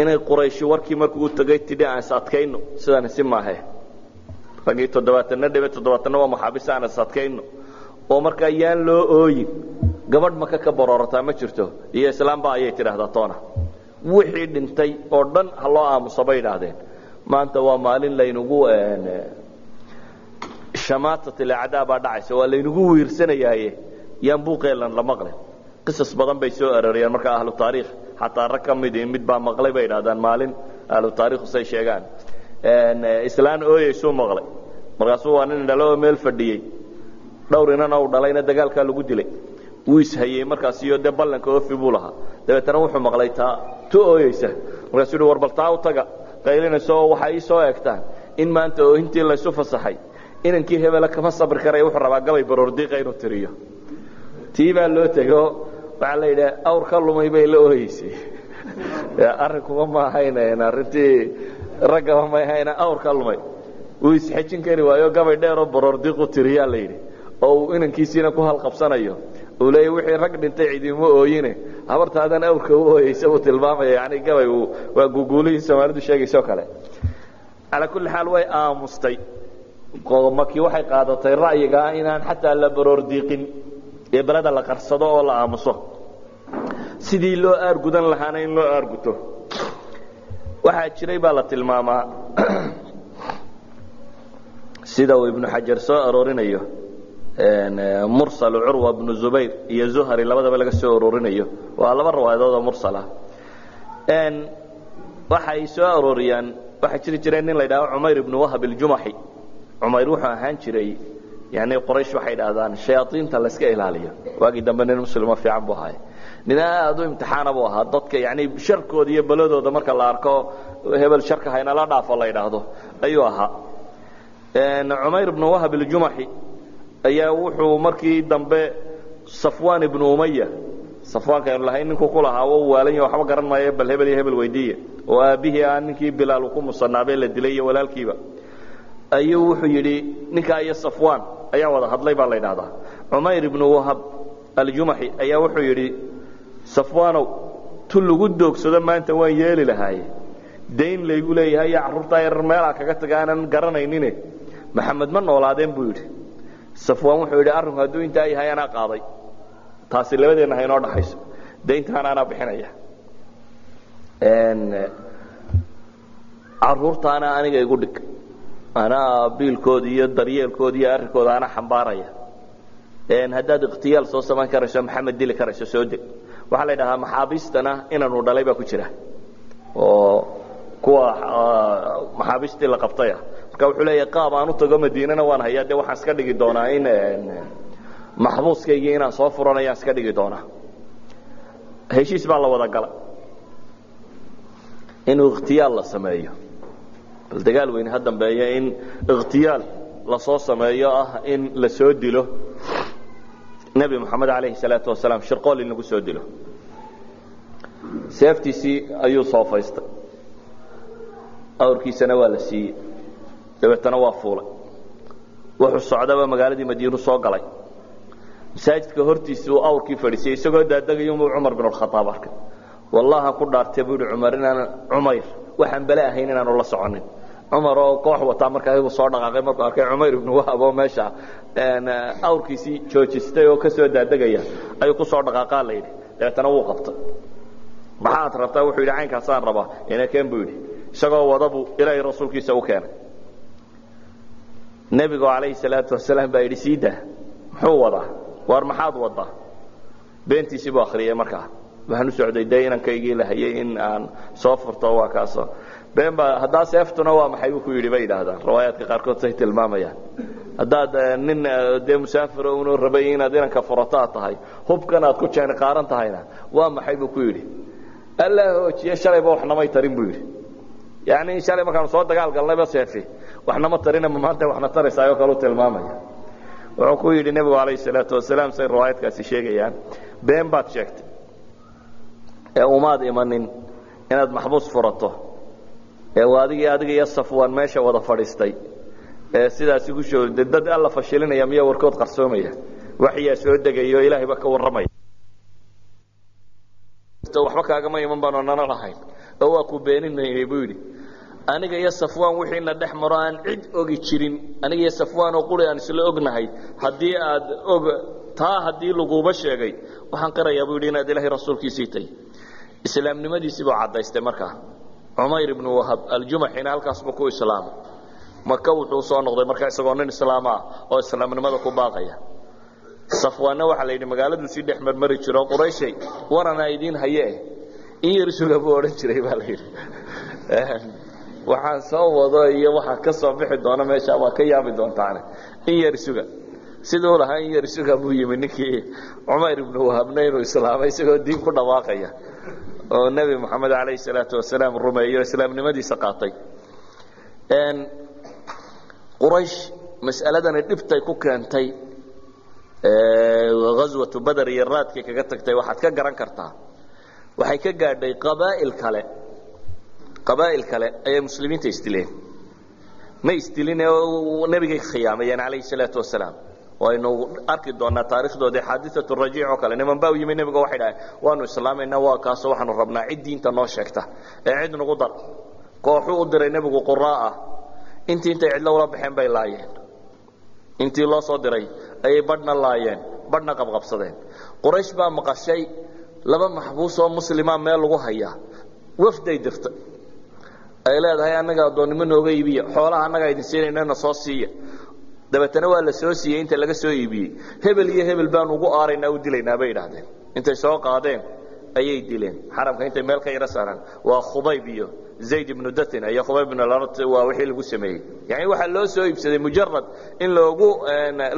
[SPEAKER 1] inay qurayshi warkii markuu u tegay tidhi aan is adkayno. Sidaan isi maahe. Raggii toddobaatanna dhibe toddobaatanna waa maxaabis aan is adkayno. Oo markaa yaan loo ooyin gabadh maka ka baroorataa ma jirto. Iyo islaamba ayay tidhaahdaa toona. Wixii dhintay oo dhan ha loo aamuso bay idhaahdeen. Maanta waa maalin laynugu shamaatat ilacdaa baa dhacaysa waa laynugu wiirsanayaaye. Yaan buuqeelan la maqlin. Qisas badan bay soo aroriyaan marka ahlu taariikh xataa rag ka midi mid baa maqlay bay idhahdaan maalin ahlu taariikhu say sheegaan. Islaan ooyeysuu maqlay. Markaasuu waa nin dhalo oo meel fadhiyey. Dhowr inana uu dhalayna dagaalkaa lagu dilay. Wuu ishayey markaas iyo dee ballanka oofi buu lahaa. Dabeetana wuxuu maqlay taa tu ooyeysa. Markaasuu yidhi war bal taa u taga. Qaylinayso oo waxaa ii soo eegtaan. In maanta oohintii laysu fasaxay. Inankii hebela kama sabri karaya wuxuu rabaa gabay baroordiiqa inuu tiriyo. Tii baa loo tego waxaa la yidhaha awr ka lumay bay la ooyeysay arrinkuma ma ahayn arrintii raggaba may ahayna awr ka lumay. Wuu isxejin kari waayo gabay dheeroo baroordiiqu tiriyaa la yidhi. Oo uu inankiisiina ku halqabsanayo. Uu leeya wixii rag dhintay cidiima ooyine. Habartaadan awrka u ooyeysa buu tilmaamaya yani gabay waa guguulihii soomaalidu sheegayso kale. Calaa kulli xaal way aamustay. Makii waxay qaadatay ra'yigaa inaan xataa la baroordiiqin ee beleda la qarsado oo la aamuso sidii loo aargudan lahaana in loo aarguto? Waxaa jiray baa la tilmaamaa. Sida uu ibnu xajar soo aroorinayo mursal curwa bnu zubayr iyo zuhari labadaba laga soo aroorinayo. Waa laba riwaayadood oo mursal ah waxay soo arooriyaan waxaa jiri jiray nin la yidhahdo cumayr ibnu wahab iljumaxi cumayr wuxuu ahaan jiray yani quraysh waxay dhahdaan shayaaiinta layska ilaaliyo. Waagii dambe nin muslimo fiican buu ahaay nin aad u imtixaana buu ahaa. Dadka yani sharkooda iyo beladooda marka la arko hebel sharka haynala dhaafo la yidhaahdo ayuu ahaa. Cumayr ibnu wahab iljumaxi ayaa wuxuu markii dambe safwan ibnu umaya safwaanka aynu lahayn ninku ku lahaa u waalan yaho waxba garan maayo bal hebel iyo hebel weydiiya. Oo aabbihii ah ninkii bilaal uu ku musanaabee la dilay iyo walaalkiiba. Ayuu wuxuu yidhi ninkaa iyo safwan ayaa wada hadlay baa la yidhahdaa cumayr ibnu wahab aljumaxi ayaa wuxuu yidhi safwanow tu lagu doogsado maanta waan yeeli lahaaye dayn laygu leeyahay iyo carruurtaa yarar meelaa kaga taga aanan garanaynine maxamed ma noolaadeen buu yidhi. Safwaan wuxuu yidhi arrinku hadduu intaa yahay anaa qaaday. Taasi labadeenna haynoo dhaxayso. Dayntaana anaa bixinaya. Carruurtaana aniga igu dhig. Anaa biilkooda iyo daryeelkooda iyo arrinkooda anaa xambaaraya. Haddaad ikhtiyaal soo samayn karayso maxamed dili karayso soo deg waxaa la ydhahaa maxaabiistana inanu dhalay baa ku jira. Oo kuwa maxaabiistii la qabtaya marka wuxuu leeyahay qaab aan u tago madiinana waan hayaa dee waxaan iska dhigi doonaa in maxbuuskaygii inaan soo furanayaan iska dhigi doonaa. Heshiis baa la wada galay inuu ikhtiyaal la sameeyo. Bal dagaal weyne ha dambeeya in ikhtiyaal la soo sameeyo ah in la soo dilo nebi moxamed calayhi salaatu wasalaam shirqool in lagu soo dilo. Seeftiisii ayuu soofaystay awrkiisana waa la siiyey. Dabeetana waa fuulay. Wuxuu socdaba magaaladii madiinu soo galay. Masaajidka hortiisa uu awrkii fadhiisay isagoo daadegayumuu cumar bin alkhaaab arkay. Wallaha ku dhaartay buu yihi cumar inaan cumayr waxaan bale ahayn inaanu la soconin cumar oo koox wataa markaa ibuu soo dhaqaaqay markuu arkay cumayr ibnu wahab oo meesha awrkiisii joojistay oo ka soo daadegaya ayuu ku soo dhaqaaqaa la yidhi. Dabeetana wuu qabtay. Maxaad rabtaa wuxuu yidhi caynkaasaan rabaa inakeen buu yidhi. Isagoo wadabuu ilaahay rasuulkiisa u keenay. Nebigu calayhi salaatu wasalaam baa yidhi sii daa muxuu wadaa? Waar maxaad wadaa? Beentiisii buu akhriyey markaa. Waxaan u socday dee inankaygii la hayay in aan soo furto waa kaasoo been baa haddaa seeftuna waa maxay buu ku yidhi bay yidhaahdaan. Riwaayaadka qaarkood say tilmaamayaan haddaad nin dee musaafiro unu rabay inaad inanka furataa tahay hubkan aad ku jeeni qaaran tahayna waa maxay buu ku yidhi? Alla hoojiye shalayba waxnamay tarin buu yidhi. Yani shalay markaanu soo dagaal galnayba seefi. Waxnama tarina ma maanta waxna taraysaayoo kaleu tilmaamaya. Wuxuu ku yidhi nebigu calayhi salaatu wasalaam say riwaayaadkaasi sheegayaan. Been baad sheegtay. Ee umaad imanin inaad maxbuus furato ee adigii adiga iyo safwan meesha wada fadhiistay. Ee sidaasi ku soo dad alla fashilinaya miya warkood qarsoomaya? Waxyaa soo degaya oo ilaahay ba ka warramaya. Waxba kaagama iman baanu nana lahayn. Oo waa ku beeninaynay buu yidhi. Aniga iyo safwaan wixiina dhex maro aan cid ogi jirin aniga iyo safwaan oo quri aan isla ognahay haddii aad og taa haddii laguuba sheegay waxaan qirayaa buu yidhi inaad ilaahay rasuulkiisii tahy islaamnimadiisii buu caddaystay markaa cumayr ibnu wahab aljumaxina halkaasba ku islaamay maka wuxuu soo noqday markaa isagoo nin islaam ah oo islaamnimada ku baaqaya. Safwaanna waxaa la yidhi magaaladuu sii dhex marmari jiro qurayshay waranaa idiin haye. In yar suga buu odhan jiray baa la yidhi. Waxaan soo wado iyo waxaa ka soo bixi doona meesha waa ka yaabi doontaane. In yar suga siduu lahaa in yar suga buu yimi ninkii cumayr ibnu wahabna inuu islaamay isagoo diin ku dhawaaqaya oo nebi moxamed calayhi salaatu wasalaam rumeeyo islaamnimadiisa qaatay. Quraysh mas'aladani dhibtay ku keentay ghaswatu bader iyo raadkay kaga tagtay waxaad ka garan kartaa. Waxay ka gaadhay qabaa'il kale. Qabaa'il kale ayay muslimiinta isdileen. Ma isdiline nebigay khiyaamayeen calayhi salaatu wasalaam waynu arki doonaa taarikhdoodii xaadiatu rajiic oo kale. Niman baa u yimi nebiga waxay dhahay waanu islaamaynaa waa kaasoo waxaanu rabnaa cid diinta noo sheegta. Ee cid nagu dar kooxuu u diray nebigu quraa ah intii intay cidlo ula baxeen bay laayeen. Intii loo soo diray ayay badhna laayeen badhna qabqabsadeen. Quraysh baa maqashay laba maxbuus oo muslima meel lagu hayaa wafday dirta. Ay leedahay annaga addoonnimo nooga iibiya xoolaha annagaa idin siinaynana soo siiya dabeetana waa la soo siiyey inta laga soo iibiyey. Hebel iyo hebel baanu ugu aaraynaa u dilaynaa bay idhaahdeen intay soo qaadeen ayay dileen. Xaramka intay meel ka yaro saaraan waa khubayb iyo zayd ibnu datin. Iyo khubayb ibnu larat waa wixii lagu sameeyey. Yani waxaa loo soo iibsaday mujarad in loogu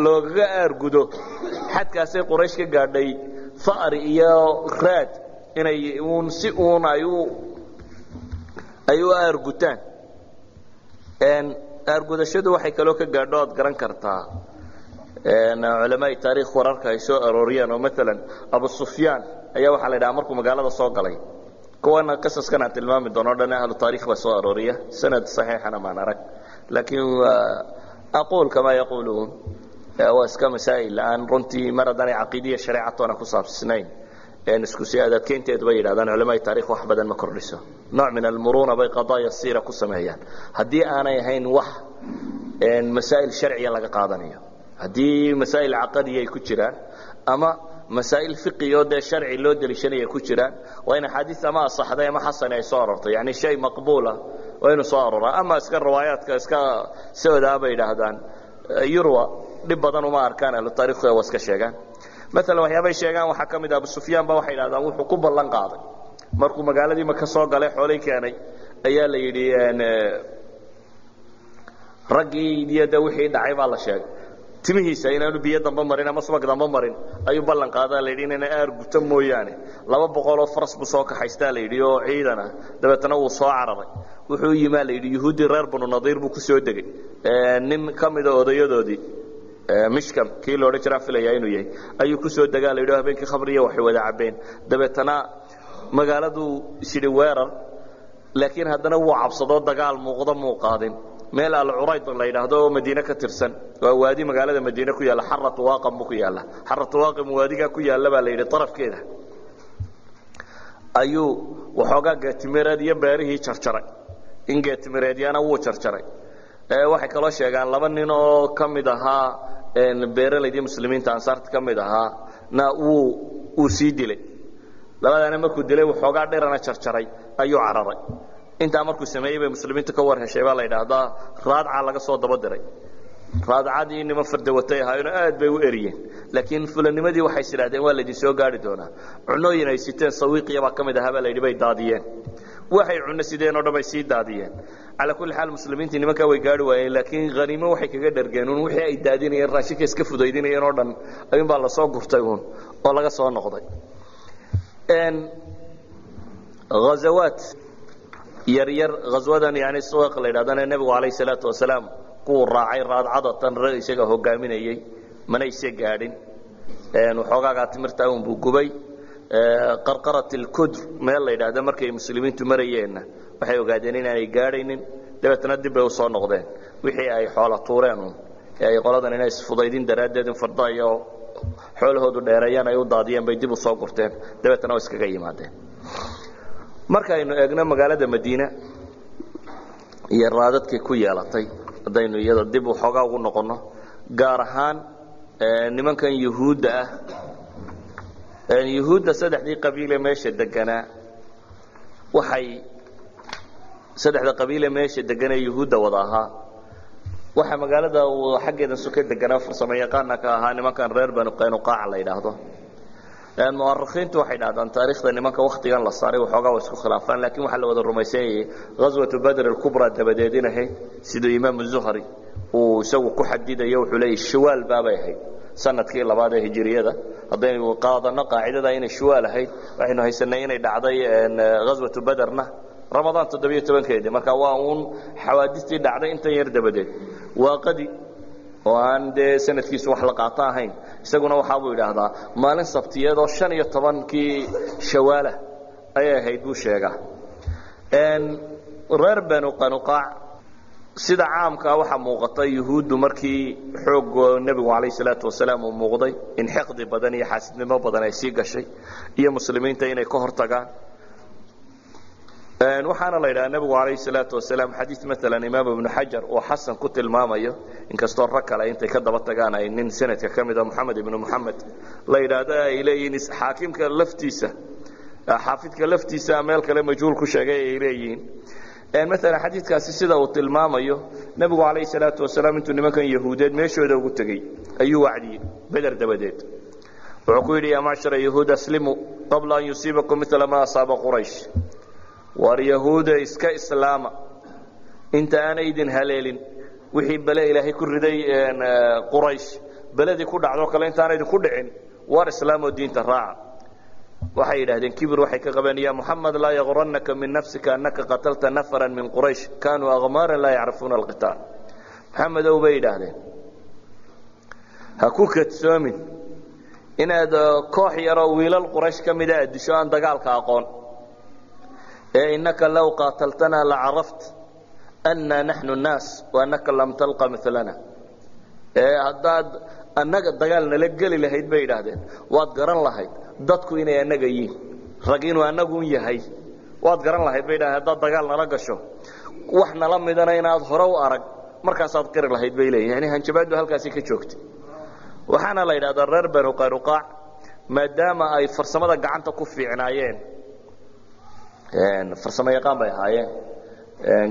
[SPEAKER 1] loogaga aargudo xadkaasay quraysh ka gaadhay fa'ri iyo raad inay uun si uun ay u ay u aargutaan aargudashadu waxay kaloo ka gaadho oad garan kartaa. Culamaai taarikh wararka ay soo arooriyeen oo maalan abu sufyaan ayaa waxaa la dhaha markuu magaalada soo galay kuwana qasaskan aan tilmaami doono o dhan ahlu taarikh baa soo arooriya sanad saxiixana maan arag. Laakiin aquul kamaa yaquuluun waa iska masaa'il aan runtii mar haddaanay caqiidiya shareecatoona ku saabsnayn isku si adadkeynteed bay yidhahdaan culamaai taarikh wax badan ma kordhiso. Nooc min almuruuna bay qadaaya siira ku sameeyaan. Haddii aanay ahayn wax masaa'il sharciya laga qaadanayo haddii masaa'il caqadiya ay ku jiraan ama masaa'il fiqiyo dee sharci loo deliishanaya ku jiraan waa in axaadiis ama asaxday ama xasani ay soo aroortay. Yani shay maqbuula waa inuu soo arooraa. Ama iska riwaayaadka iska soodaa bay yidhaahdaan yurwa dhib badan uma arkaan ahlu taarikhda waa iska sheegaan maalan waxyaabay sheegaan waxaa ka mid ah abu sufyaan ba waxay yidhahdaan wuxuu ku ballan qaaday. Markuu magaaladii maka soo galay xoolay keenay ayaa la yidhi raggii iyo de wixii dhacay baa la sheegay. Timihiisa inaanu biyo dambe marin ama subag dambe marin ayuu ballan qaadaa la yidhi inayna aar guto mooyaane. Laba boqoloo faras buu soo kaxaystaa la yidhi oo ciidan ah dabeetana wuu soo cararay. Wuxuu yimaa la yidhi yuhuuddii reer banu nadiir buu ku soo degey nin ka mida odayadoodii mishkam kii loodhan jiraan filaya inuu yahay. Ayuu ku soo degaa la yidhi habeenkii khamriya waxay wada cabbeen. Dabeetana magaaladuu isyidhi weerar. Laakiin haddana wuu cabsadoo dagaal muuqda muu qaadin. Meel alcurayd la yidhaahdo oo madiine ka tirsan. Waa waadi magaalada madiine ku yaalla xaratu waaqam buu ku yaalla. Xaratu waaqam waadigaa ku yaalla baa la yidhi darafkeeda ayuu waxoogaa geetimireed iyo beerihii jarjaray. In geetimireedyana wuu jarjaray. Waxay kaloo sheegaan laba nin oo ka mid ahaa beeralaydii muslimiinta ansaarta ka mid ahaa na wuu uu sii dilay. Labadaana markuu dilay waxoogaa dhirana jarjaray ayuu cararay. Intaa markuu sameeyey bay muslimiintu ka war heshay baa la yidhaahdaa raadca laga soo daba diray raadcadii niman fardawatay ahaayeenoo aad bay u eriyeen. Laakiin fulanimadii waxay is idhahdeen waa laydin soo gaari doonaa. Cunooyin ay siteen sawiiqiya baa ka mid ahaa baa la yidhi bay daadiyeen. Waxay cunno sideen oo dhan bay sii daadiyeen calaa kulli xaal muslimiintii nimankaa way gaari waayeen laakiin haniimo waxay kaga dhargeen uun wixii ay daadinayeen raashinka iska fudaydinayeen oo dhan ayuun baa la soo gurtay uun oo laga soo noqday. Ghazawaat yaryar ghaswadan yani suwaq la yidhahdana nebigu calayh salaatu wasalaam kuwuu raacay raadcadatan rag isaga hogaaminayey mana isa gaadhin. Waxoogaagaa timirta unbuu gubay. Qarqarat ilkudr meel la yidhaahda markay muslimiintu marayeenna waxay ogaadeen inaanay gaadhaynin. Dabeetana dib bay u soo noqdeen. Wixii ay xoola tuureen un ee ay qoladan inay isfudaydin daraaddeed in farda iyo xoolahoodu dheereeyaan ay u daadiyeen bay dib u soo gurteen. Dabeetana oo iskaga yimaadeen. Markaaynu eegno magaalada madiina iyo raadadkii ku yeelatay haddaynu iyada dib waxoogaa ugu noqonno gaar ahaan nimankan yuhuudda ah. Yuhuudda saddexdii qabiile meesha deganaa waxay saddexda qabiile meesha deganee yuhuudda wada ahaa. Waxaa magaalada xaggeeda suka deganaa farsamo yaqaana ka ahaa nimankan reer banu qaynuqaaca la yidhaahdo. Muarikiintu waxay dhahdaan taarikhda nimanka waktigan la saaray waxoogaa wa isku khilaafaan laakiin waxaa la wada rumaysanyayay ghaswatu badr alkubra dabadeed in ahayd siduu imaam zuhri uu isagu ku xadidayo wuxuu leeyahy shawaal baabay ahayd sannadkii labaad ee hijiriyada haddaynu qaadano qaacidada inay shawaal ahayd waxaynu haysanay inay dhacday ghaswatu baderna ramadaan toddobiyo tobankeedii. Marka waa uun xawaadistii dhacday intan yar dabadeed. Waaqadi oo aan dee sanadkiisu wax la qaato ahayn. Isaguna waxaabuu idhaahdaa maalin sabtiyeedoo shan iyo tobankii shawaalah ayay ahayd buu sheegaa. Reer banu qanuqaac sida caamkaa waxaa muuqata yuhuuddu markii xoog nebigu calayh salaatu wasalaam uu muuqday in xiqdi badan iyo xaasidnimo badan ay sii gashay iyo muslimiinta inay ka hortagaan waxaana la yidhaha nebigu calayh salaatu wasalaam xadiid maalan imaam ibnu xajar oo xasan ku tilmaamayo inkastoo rag kale intay ka daba tagaan ay nin sanadka ka mida moxamed ibnu moxamed la yidhaahdo ay leeyihiin xaakimka laftiisa xaafidka laftiisa meel kale majhuul ku sheegay ay leeyihiin. Maalan xadiidkaasi sida uu tilmaamayo nebigu calayh salaatu wasalaam intuu nimankan yahuudeed meeshooda ugu tegey ayuu wacdiyey beder dabadeed. Wuxuu ku yidhi yaa macshara yahuud aslimuu qabla an yusiibakum mila ma asaaba quraysh war yahuuda iska islaama. Inta aanay idin haleelin wixii bale ilaahay ku riday quraysh beledii ku dhacdo kale intaana idinku dhicin war islaamoo diinta raaca. Waxay yidhahdeen kibir waxay ka qabeen ya muxamed laa yagurannaka min nafsika annaka qatalta nafran min quraysh kaanuu akmaaran laa yacrifuuna alqitaal maxamedow bay yidhaahdeen ha ku kadsoomin inaad koox yaroo wiilal quraysh ka mida aad disho aan dagaalka aqoon ee innaka low qaataltanaa lacaraft annaa naxnu nnaas waannaka lam talqa milana ee haddaad annaga dagaal nala geli lahayd bay yidhaahdeen. Waad garan lahayd. Dadku inay annaga yihiin. Rag inuu annagun yahay. Waad garan lahayd bay yidhahdeen haddaad dagaal nala gasho wax nala midana inaad hore u arag markaasaad qiri lahayd bay leeyihiin yani hanjabaaddu halkaasi ka joogtay. Waxaana la yidhahdaa reer banu qaynuqaac maadaama ay farsamada gacanta ku fiicnaayeen farsamo yaqaan bay ahaayeen.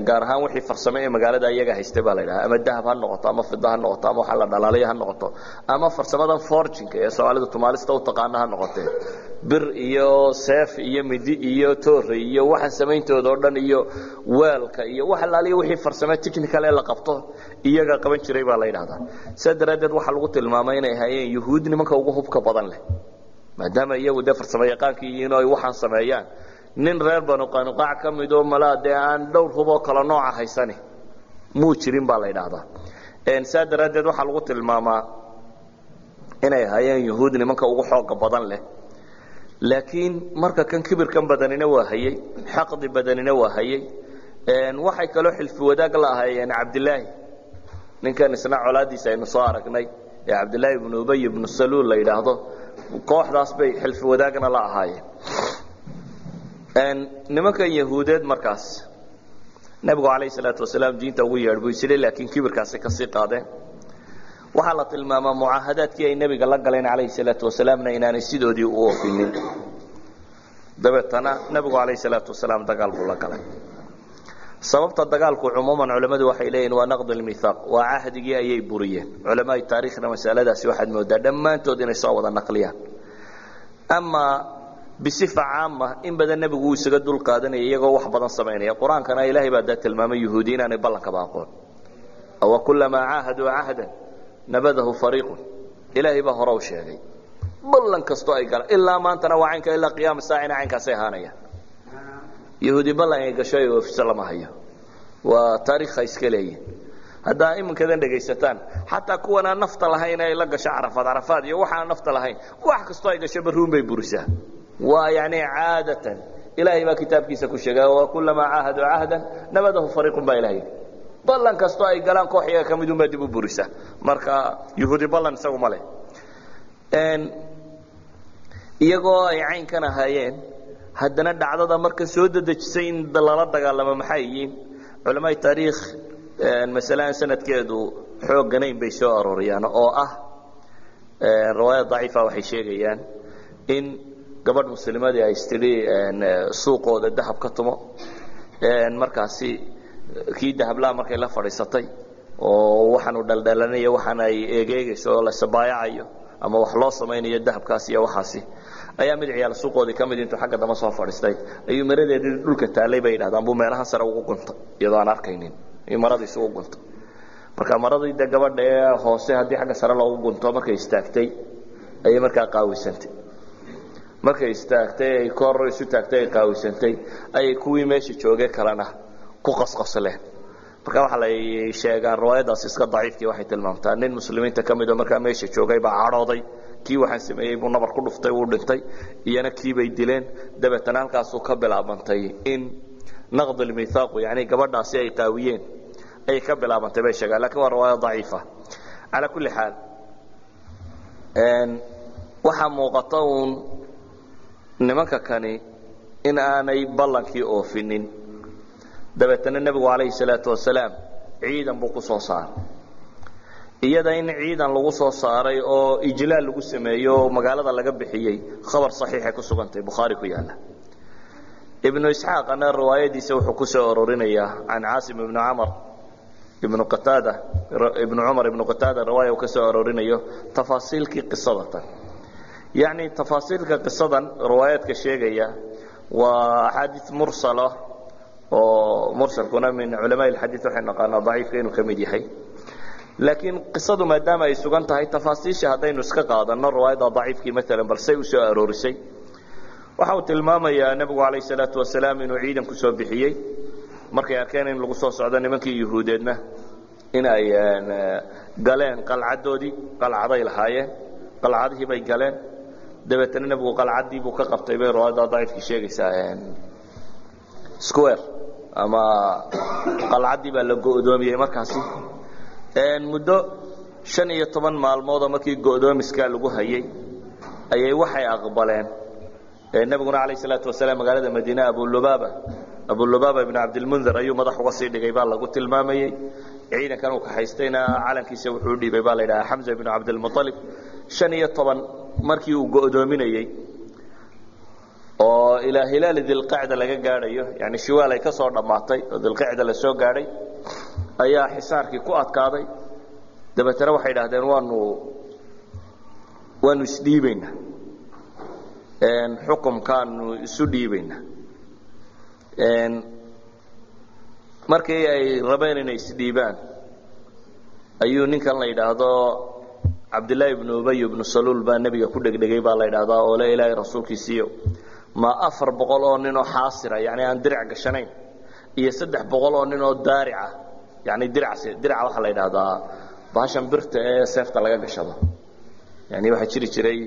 [SPEAKER 1] Gaar ahaan wixii farsamo ee magaalada iyaga haystay baa la ydhaha ama dahab ha noqoto ama fida ha noqoto ama waxaa la dhalaaliya ha noqoto ama farsamadan forjinka ee soomaalida tumaalista u taqaana ha noqotee bir iyo seef iyo midi iyo toore iyo waxaan samayntooda oo dhan iyo weelka iyo wax alaaliya wixii farsamo technical ee la qabto iyaga qaban jiray baa la yidhahdaa. Saa daraaddeed waxaa lagu tilmaamay inay ahaayeen yuhuud nimanka ugu hubka badan leh. Maadaama iyagu dee farsamo yaqaankii yihiin oo ay waxaan sameeyaan nin reer banu qanuqaac ka midoo malaa dee aan dhowr huboo kala nooca haysani muu jirin baa la yidhaahdaa. Saa daraaddeed waxaa lagu tilmaamaa inay ahaayeen yuhuud nimanka ugu xooga badan leh. Laakiin marka kan kibirkan badanina waa hayey xaqdi badanina waa hayey waxay kaloo xilfi wadaag la ahaayeen cabdilaahi ninkan isna colaadiisa aynu soo aragnay ee cabdilaahi ibnu ubay ibnu saluul la yidhaahdo kooxdaas bay xilfi wadaagna la ahaayeen nimankan yahuudeed markaas. Nebigu calayh salaatu wasalaam diinta ugu yeedh buu jiray laakiin kibirkaasi ka sii qaadeen waxaa la tilmaamaa mucaahadaadkii ay nebiga la galeen calayhi salaatu wasalaamna inaanay sidoodii u oofinin. Dabeetana nebigu calayhi salaatu wasalaam dagaal buu la galay. Sababta dagaalku cumuuman culammadu waxay leeyihiin waa naqd lmithaaq waa cahdigii ayay buriyeen. Culamaai taariikhna masaladaasi waxaad moodaa dhammaantood inay soo wada naqliyaan. Amaa bisifa caama in badan nebigu uu isaga dul qaadanaya iyagoo wax badan samaynaya qur'aankana ilaahay baa daa tilmaamay yuhuudi inaanay ballankaba aqoon awa kulamaa caahaduu cahdan nabadahu fariiqun. Ilaahay baa hore u sheegay ballan kastoo ay galaan. Ilaa maantana waa ilaa qiyaama saacina caynkaasay ahaanayaan. Yahuudi ballan ay gasho ay oofiso lama hayo waa taariikha iska leeyihiin haddaa iminkadan dhegaysataan xataa kuwan aan nafta lahayn ay la gasho carafaad carafaad iyo waxaan nafta lahayn wax kastoo ay gasho baruun bay burisaa waa yani caadatan. Ilaahay baa kitaabkiisa ku sheegay wa kulamaa caahaduu cahdan nabadahu fariiqun baa ilahay ballan kastoo ay galaan koox iyaga ka midunbaa dib u burisa. Marka yahuudi ballan isagu ma leh. Iyagoo ay caynkan ahaayeen haddana dhacdada marka soo dedejisay in lala dagaalamo maxay yihiin? Culamaai taariikh masalean sanadkeedu xoogganayn bay soo arooriyaan oo ah riwaayad daciifa waxay sheegayaan in gabadh muslimadii ay istidhi suuqooda dahab ka tumo. Markaasi kii dahablaha markay la fadhiisatay oo waxaanu dhaldhalanayo waxaan ay eegeegayso oo la sabaayacayo ama wax loo samaynayo dahabkaas iyo waxaasi ayaa mid ciyaal suuqoodii ka intuu xagga dambe soo fadhiistay. Ayuu maradeedii dhulka taallay bay yidhahdaan buu meelaha sare ugu guntay iyadoo aan arkaynin. Ayuu maradiisi ugu guntay marka maradii gabadha ee hoose haddii xagga sare loogu gunto markay istaagtay ayay markaa qaawisantay markay istaagtay ay kor isu taagtay ay qaawisantay ayay kuwii meesha joogay kalena ku qasqasleen marka waxaa lay sheegaan riwaayadaas iska daciifkii waxay tilmaamtaa nin muslimiinta ka mid oo markaa meesha joogay baa cadhooday kii waxaan sameeyey buu nabar ku dhuftay wuu dhintay iyana kiibay dileen. Dabeetana halkaasuu ka bilaabantay in naqd lmithaaqu yani gabadhaasi ay qaawiyeen ayay ka bilaabantay bay sheegaan laakiin waa riwaaya daciifa. Calaa kulli xaal waxaa muuqata uun nimanka kani in aanay ballankii oofinin. Dabeetana nebigu calayhi salaatu wasalaam ciidan buu ku soo saaray. Iyada in ciidan lagu soo saaray oo ijlaal lagu sameeyo magaalada laga bixiyey khabar saxiixay ku sugantahay bukhaari ku yaalla. Ibnu isxaaqana riwaayadiisa wuxuu ku ororinayaa can caasim ibni camar ibnu qataada ibnu cumar ibnu qataada riwaaya uu ka ororinayo tafaasiilkii qisadatan yacni tafaasiilka qisadan riwaayaadka sheegaya waa axaadiis mursala oo mursalkuna min culamaa ilxadiid waxay naqaanaa daciifka inuu ka mid yahay. Laakiin qisadu maadaama ay sugan tahay tafaasiisha haddaynu iska qaadanno riwaayadda daciifkii maalan bal say u soo aroorisay. Waxa uu tilmaamayaa nebigu calayh salaatu wasalaam inuu ciidan ku soo bixiyey. Markay arkeen in lagu soo socdo nimankii yuhuudeedna in ay galeen qalcadoodii qalcaday lahaayeen qalcadihii bay galeen dabeetana nebigu qalcaddii buu ka qabtay bay riwaayadda daciifkii sheegaysaa square ama qalcaddii baa la go'doomiyey markaasi. Muddo shan iyo toban maalmoodoo markii go'doomiskaa lagu hayay ayay waxay aqbaleen nebiguna calayh salaatu wasalaam magaalada madiine abulubaaba abulubaaba ibnu cabdilmundir ayuu madax uga sii dhigay baa lagu tilmaamayey ciidankan uu kaxaystayna calankiisa wuxuu u dhiibay baa la yidhaha xamza ibnu cabdilmualib shan iyo toban markii uu go'doominayey oo ilaa hilaali dilqacda laga gaadhayo yani shiwaal ay ka soo dhammaatay oo dilqacda la soo gaadhay ayaa xisaarkii ku adkaaday. Dabeetana waxay idhahdeen waanu waanu isdhiibaynaa xukumkaanu isu dhiibaynaa. Markii ay rabeen inay isdhiibaan ayuu ninkan la yidhaahdo cabdillaahi ibnu ubay ibnu saluul baa nebiga ku dhegdhegay baa la yidhaahdaa oo le ilaahay rasuulkiisiiyo ma afar boqol oo nin oo xaasira yani aan dirac gashanayn iyo saddex boqol oo nin oo daarica yani dirac waxaa la yidhaahdaa bahashan birta ee seefta laga gashado. Yani waxaa jiri jiray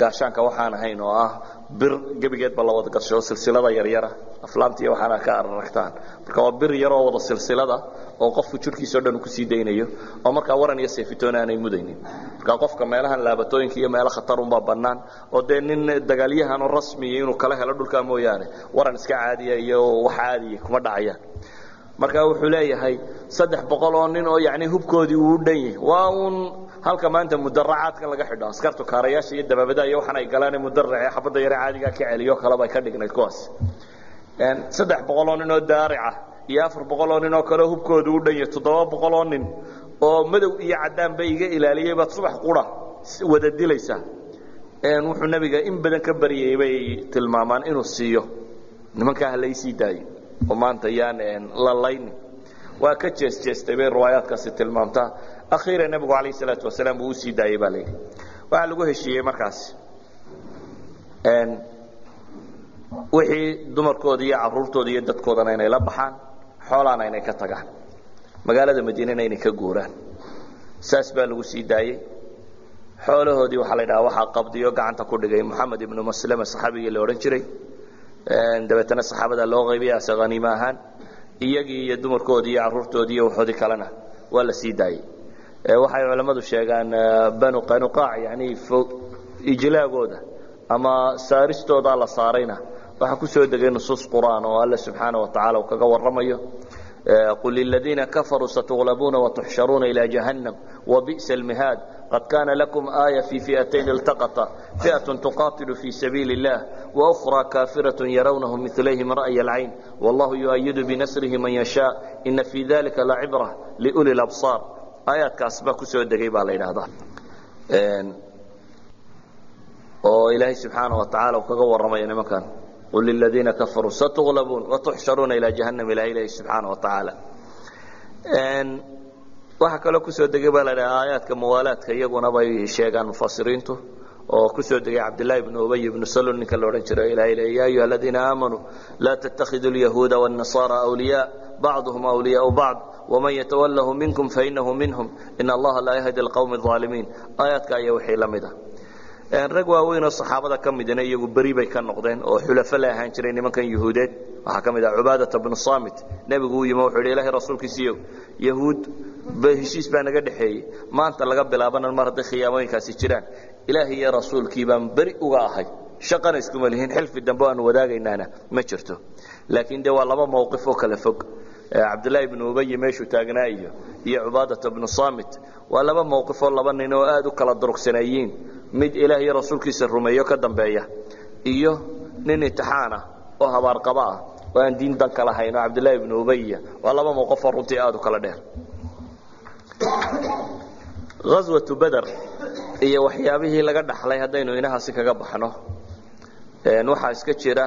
[SPEAKER 1] gaashaanka waxaan ahayn oo ah bir gebigeedba la wada gashado silsilada yaryara aflaamta iyo waxaana ka araragtaan. Marka waa bir yaroo wada silsilada oo qofku jirhkiisao dhan ku sii daynayo oo markaa waran iyo seefitoon aanay mudaynin. Marka qofka meelahan laabatooyinka iyo meelo khatarunbaa bannaan oo dee nin dagaalyahanoo rasmiya inuu kala helo dhulkaa mooyaane waran iska caadiya iyo wax caadiya kuma dhacayaan marka wuxuu leeyahay saddex boqol oo nin oo yani hubkoodii uu dhan yahay waa uun halka maanta mudaracaadkan laga xidho askartu kaarayaasha iyo dabaabadaha iyo waxaan ay galaan mudaracee xabadda yare caadigaa ka celiyo kalebay ka dhignayd kuwaas. Saddex boqol oo nin oo daarica iyo afar boqol oo nin oo kaleo hubkoodu u dhan yahay toddoba boqol oo nin oo madow iyo caddaan bay iga ilaaliyey baad subax qura wada dilaysaa wuxuu nebiga in badan ka baryayay bay tilmaamaan inuu siiyo. Nimankaa halaysii daayo oo maanta yaan la laynin. Waa ka jeesjeestay bay riwaayaadkaasi tilmaamtaa akhiira nebigu calayh salaatu wasalaam uu u sii daayey baa layidhi waxaa lagu heshiiyey markaasi wixii dumarkooda iyo caruurtooda iyo dadkoodana inay la baxaan xoolaana inay ka tagaan. Magaalada madiinana inay ka guuraan. Saas baa lagu sii daayey xoolahoodii waxaa la ydhaha waxaa qabdiyo gacanta ku dhigay moxamed ibnu maslama saxaabigii la odhan jiray. Dabeetana saxaabada loo qaybiyay ase haniimo ahaan. Iyagii iyo dumarkoodii iyo caruurtoodii iyo waxoodii kalena waa la sii daayey waxay culammadu sheegaan banu qanuqaac yani ijlaagooda ama saaristoodaa la saarayna waxaa ku soo degay nusuus qur'aan oo alle subxaana wa tacala uu kaga warramayo قل للذين كفروا ستغلبون وتحشرون إلى جهنم وبئس المهاد قد كان لكم آية في فئتين التقطا فئة تقاتل في سبيل الله وأخرى كافرة يرونهم مثليهم رأي العين والله يؤيد بنصره من يشاء إن في ذلك لعبرة لأولي الأبصار aayaadkaasba ku soo degay baa la idhaahdaa oo ilaahay subxaana wa kaga warramayo nimankan. Qul liladiina kafaruu satuglabuun watuxsharuuna ilaa jahannam ilaa ilaahi subxaana wa tacaala. Kaloo ku soo degay baa la dhaha aayaadka muwaalaadka iyaguna bay sheegaan mufasiriintu oo ku soo degay cabdilaahi bnu ubay ibnu salul ninka la odhan jiro ilahay le yaa ayuha aladiina aamanuu laa tattakhidu alyahuuda wاnnasaara awliyaa bacduhum awliyaau bacd waman yatawalahu minkum fainahu minhum in allaha laa yahdi alqowmi aalimiin aayaadka ayaa wixii la mid a rag waaweynoo saxaabada ka midina iyagu beri bay ka noqdeen oo xulafo la ahaan jiray nimankan yuhuudeed waxaa ka mid ah cubaadata bnu saamit nebigu u yimi wuxuu yidhi ilahay rasuulkiisiiyo yahuud heshiis baa naga dhexeeyey maanta laga bilaabana mar hadday khiyaamooyinkaasi jiraan ilaahay iyo rasuulkii baan beri uga ahay shaqana iskuma lihin xilfi dambe o aan wadaagaynaana ma jirto laakiin dee waa laba mawqif oo kala fog cabdillaahi bnu ubayi meeshuu taagnaa iyo iyo cubaadata bnu saamit. Waa laba mowqif oo laba nin oo aad u kala durugsaneeyiin mid ilaah iyo rasuulkiisa rumeeyo ka dambeeya iyo nin itixaanah oo habaarqaba ah oo aan diin dan ka lahayn oo cabdillaahi bnu ubaya waa laba mowqifoo runtii aad u kala dheer. Aswatu beder iyo waxyaabihii laga dhaxlay haddaynu inahaasi kaga baxno. Waxaa iska jira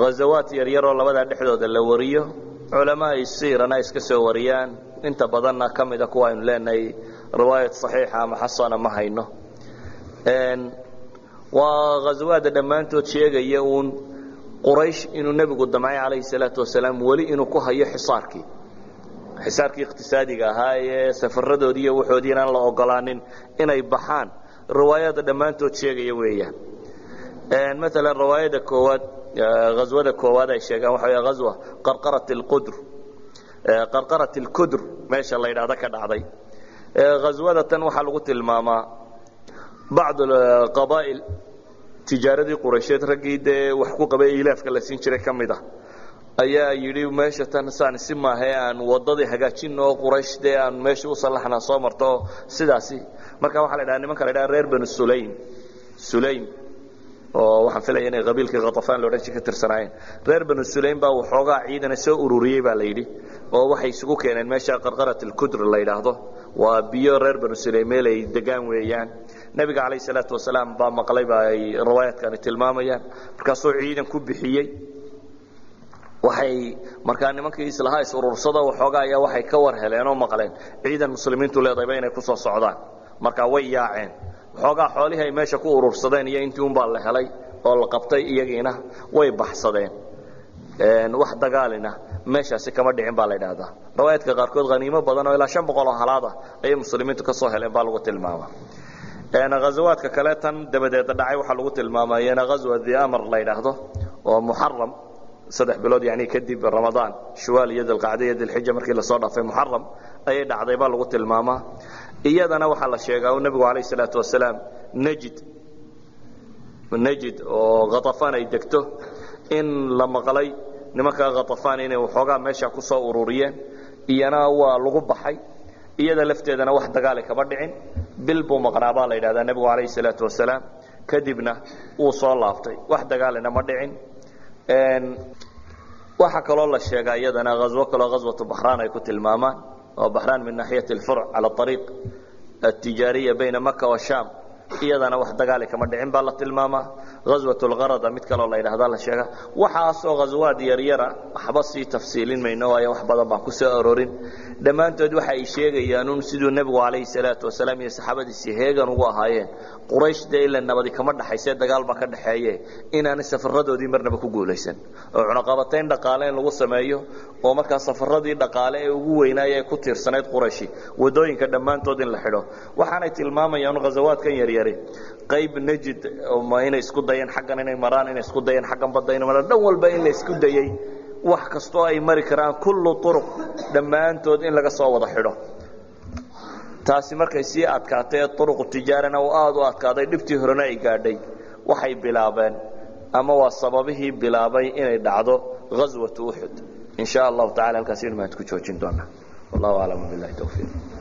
[SPEAKER 1] ghazawaad yaryaroo labadaa dhexdooda la wariyo culamaai siirana iska soo wariyaan. Inta badanna ka mida kuwa aynu leenahay riwaayad saxiixa ama xasana ma hayno. Waa ghazawaada dhammaantood sheegaya uun quraysh inuu nebigu damcay calayhi salaatu wasalaam weli inuu ku hayo xisaarkii. Xisaarkii iqtisaadiga ahaa ee safaradoodii iyo waxoodii inaan la ogolaanin inay baxaan. Riwaayada dhammaantood sheegaya weeyaan. Maalan riwaayada koowaad ghazwada koowaad ay sheegaan wey ghazwa qarqarat alqudr qarqarat alkudr meesha la yidhaahdo ka dhacday ghazwada tan waxaa lagu tilmaamaa bacd qabaa'il tijaaradii quraysheed raggii wax ku qabay ilaafka la siin jiray ka ayaa yidhi meesha tan saan si maahae aan wadadii hagaajino oo aan meesha u sallaxnaa soo marto sidaasi marka waxaa la dhaha nimanka la dhaha reer banu sulaym sulaym oo waxaan filaya inay qabiilkii khatafaan loodhan jir ka tirsanaayeen. Reer banu sulaym baa waxoogaa ciidana soo ururiyey baa la yidhi oo waxay isugu keeneen meesha qarqarat alkudr la yidhaahdo. Waa biyo reer banu sulaym meel ay degaan weeyaan. Nebiga calayh salaatu wasalaam baa maqlay baa ay riwaayaadkani tilmaamayaan. Markaasuu ciidan ku bixiyey. Waxay markaa nimankii islahaa is-urursado waxoogaa ayaa waxay ka war heleen oo maqleen ciidan muslimiintu leedayba inay ku soo socdaan. Markaa way yaaceen waxoogaa xoolihii ay meesha ku urursadeen iyo intii unbaa la helay oo la qabtay iyagiina way baxsadeen. Wax dagaalina meeshaasi kama dhicin baa la idhaahdaa riwaayaadka qaarkood haniimo badan oo ilaa shan boqol oo halaada ayay muslimiintu ka soo heleen baa lagu tilmaama. Ghazawaadka kale tan dabadeeda dhacay waxaa lagu tilmaamayena ghazwa diamar la yidhaahdo oo muxaram saddex bilood yani kadib ramadaan shuwaal iyo dilqacda iyo dilxija markii la soo dhaafay muxaram ayay dhacday baa lagu tilmaamaa iyadana waxaa la sheegaa u nebigu calayh salaatu wasalaam najid najid oo khatafaan ay degto in la maqlay nimanka khatafaan inay waxoogaa meesha ku soo ururiyeen. Iyana waa lagu baxay iyada lafteedana wax dagaali kama dhicin. Bil buu maqnaa baa la yidhahdaa nebigu calayh salaatu wasalaam kadibna wuu soo laabtay wax dagaalina ma dhicin waxaa kaloo la sheegaa iyadana ghazwo kaloo ghazwatu baxraan ay ku tilmaamaan oo baxraan min naxiyati alfurc cala ariiq altijaariya bayna maka washam iyadana wax dagaali kama dhicin baa la tilmaamaa ghazwat lgarada mid kaloo la yidhahda la sheega. Waxaasoo ghazwaad yaryara waxba sii tafsiilin mayno waayo wax badan baan ku soo arorin dhammaantood waxa ay sheegayaanuun siduu nebigu calayhi salaatu wasalaam iyo saxaabadiisii heegan ugu ahaayeen. Quraysh dee ila nabadi kama dhaxayse dagaal baa ka dhaxeeye inaanay safaradoodii marnaba ku guulaysan. Oo cunaqabatayn dhaqaale in lagu sameeyo oo markaa safaradii dhaqaale ee ugu weynaaya ee ku tiirsanayd qurayshi. Wadooyinka dhammaantood in la xidho. Waxaanay tilmaamayaan ghazawaadkan yaryari qayb najid inay isku dayeen xaggan inay maraan inay isku dayeen xaggan badda inay maraan dhan walba in la isku dayey wax kastoo ay mari karaan kullu turuq dhammaantood in laga soo wada xidho. Taasi markay sii adkaatay turuqu tijaarana uu aada u adkaaday dhibtii horena ay gaadhay. Waxay bilaabeen ama waa sababihii bilaabay inay dhacdo ghaswatu uxud in sha allahu tacala halkaas mahad ku joojin doonaa wallahu aclam billahi tawfiiq